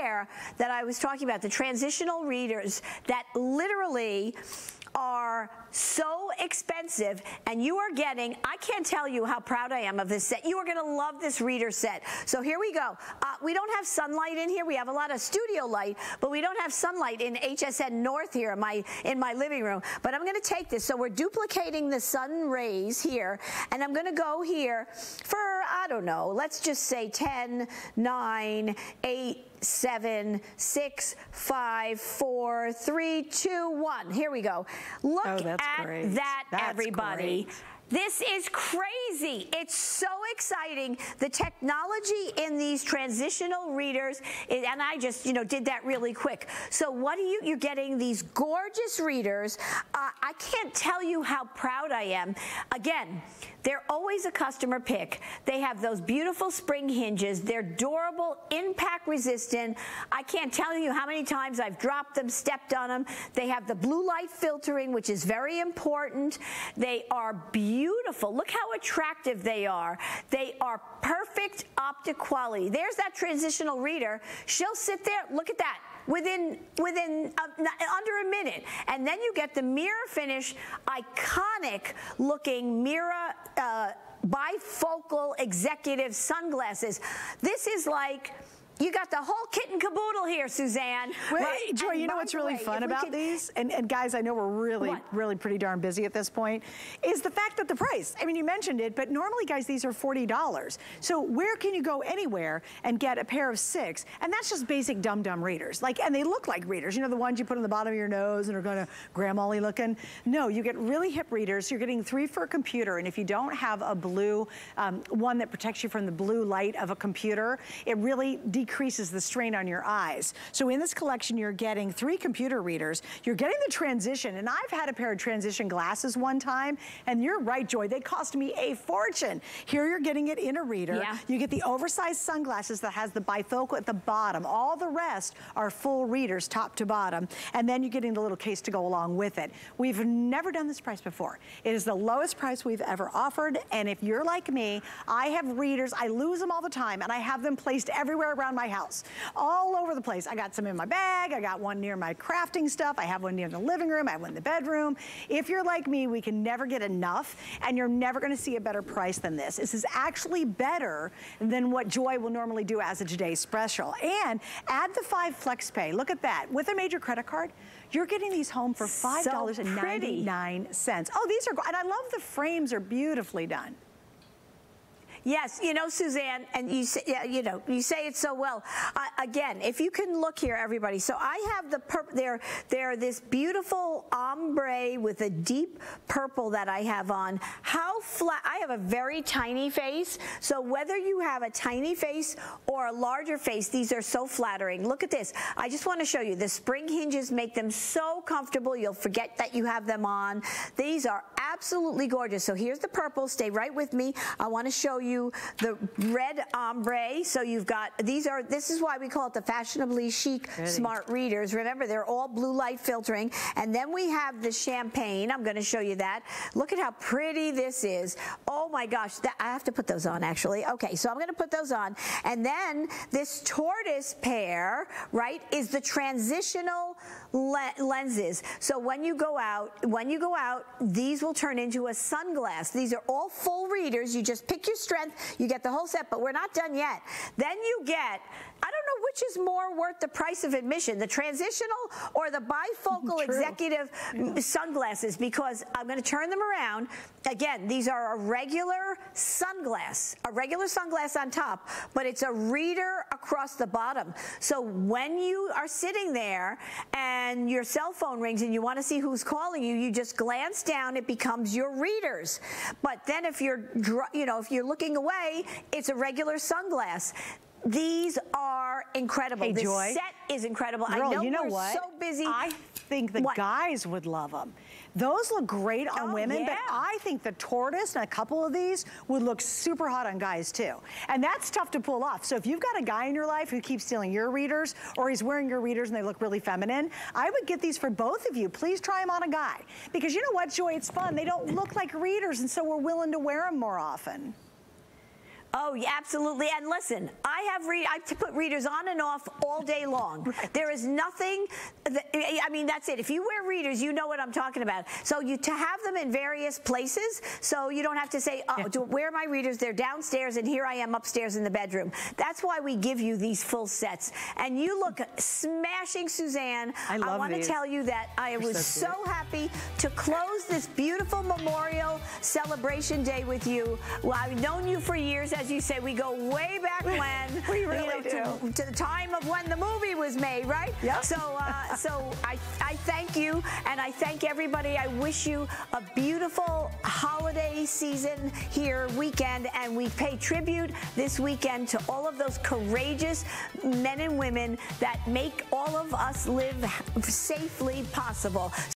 that I was talking about, the transitional readers that literally are so expensive and you are getting, I can't tell you how proud I am of this set. You are going to love this reader set. So here we go. Uh, we don't have sunlight in here. We have a lot of studio light, but we don't have sunlight in HSN North here in my, in my living room. But I'm going to take this. So we're duplicating the sun rays here and I'm going to go here for, I don't know, let's just say 10, 9, 8, seven, six, five, four, three, two, one. Here we go. Look oh, at great. that, that's everybody. Great. This is crazy. It's so exciting. The technology in these transitional readers, and I just, you know, did that really quick. So what are you, you're getting these gorgeous readers. Uh, I can't tell you how proud I am. Again, they're always a customer pick. They have those beautiful spring hinges. They're durable, impact resistant. I can't tell you how many times I've dropped them, stepped on them. They have the blue light filtering, which is very important. They are beautiful. Look how attractive they are. They are perfect optic quality. There's that transitional reader. She'll sit there. Look at that within within uh, under a minute. And then you get the mirror finish, iconic looking mirror uh, bifocal executive sunglasses. This is like you got the whole kit and caboodle here, Suzanne. Wait, right? Joy, and you know what's really way, fun about these? And, and, guys, I know we're really, what? really pretty darn busy at this point, is the fact that the price, I mean, you mentioned it, but normally, guys, these are $40. So where can you go anywhere and get a pair of six? And that's just basic dum-dum readers. Like, and they look like readers. You know, the ones you put on the bottom of your nose and are gonna grandma looking? No, you get really hip readers. You're getting three for a computer. And if you don't have a blue, um, one that protects you from the blue light of a computer, it really decreases decreases the strain on your eyes. So in this collection, you're getting three computer readers. You're getting the transition. And I've had a pair of transition glasses one time. And you're right, Joy. They cost me a fortune. Here you're getting it in a reader. Yeah. You get the oversized sunglasses that has the bifocal at the bottom. All the rest are full readers, top to bottom. And then you're getting the little case to go along with it. We've never done this price before. It is the lowest price we've ever offered. And if you're like me, I have readers. I lose them all the time. And I have them placed everywhere around my house, all over the place. I got some in my bag. I got one near my crafting stuff. I have one near the living room. I have one in the bedroom. If you're like me, we can never get enough, and you're never going to see a better price than this. This is actually better than what Joy will normally do as a Today special. And add the five flex pay. Look at that. With a major credit card, you're getting these home for $5.99. So oh, these are, and I love the frames are beautifully done. Yes, you know, Suzanne, and you say, yeah, you know, you say it so well. Uh, again, if you can look here, everybody. So I have the purple. There, there, this beautiful ombre with a deep purple that I have on. How flat? I have a very tiny face, so whether you have a tiny face or a larger face, these are so flattering. Look at this. I just want to show you. The spring hinges make them so comfortable. You'll forget that you have them on. These are absolutely gorgeous. So here's the purple. Stay right with me. I want to show you the red ombre. So you've got, these are, this is why we call it the fashionably chic smart readers. Remember, they're all blue light filtering. And then we have the champagne. I'm going to show you that. Look at how pretty this is. Oh my gosh, that, I have to put those on actually. Okay, so I'm going to put those on. And then this tortoise pair, right, is the transitional le lenses. So when you go out, when you go out, these will turn into a sunglass. These are all full readers. You just pick your strength, you get the whole set, but we're not done yet. Then you get, I don't know which is more worth the price of admission, the transitional or the bifocal executive sunglasses, because I'm going to turn them around. Again, these are a regular sunglass, a regular sunglass on top, but it's a reader across the bottom. So when you are sitting there and your cell phone rings and you want to see who's calling you, you just glance down, it becomes your readers. But then if you're, you know, if you're looking away, it's a regular sunglass. These are incredible. Hey, the Joy. set is incredible. Girl, I know you know we're what? so busy. I think the What? guys would love them. Those look great on Oh, women, but. I think the tortoise and a couple of these would look super hot on guys too. And that's tough to pull off. So if you've got a guy in your life who keeps stealing your readers or he's wearing your readers and they look really feminine, I would get these for both of you. Please try them on a guy. Because you know what, Joy, it's fun. They don't look like readers and so we're willing to wear them more often. Oh, yeah, absolutely. And listen, I have read I put readers on and off all day long. <laughs> There is nothing. That, I mean, that's it. If you wear readers, you know what I'm talking about. So you to have them in various places, so you don't have to say, uh, "Oh, do, where are my readers?" They're downstairs, and here I am upstairs in the bedroom. That's why we give you these full sets. And you look <laughs> smashing, Suzanne. I love I want to tell you that I was so so happy to close this beautiful Memorial Celebration Day with you. Well, I've known you for years, as you say. We go way back when. <laughs> We you really know, To, to the time of when the movie was made, right? Yep. So, uh, <laughs> so I, I thank you, and I thank everybody. I wish you a beautiful holiday season here, weekend, and we pay tribute this weekend to all of those courageous men and women that make all of us live safely possible.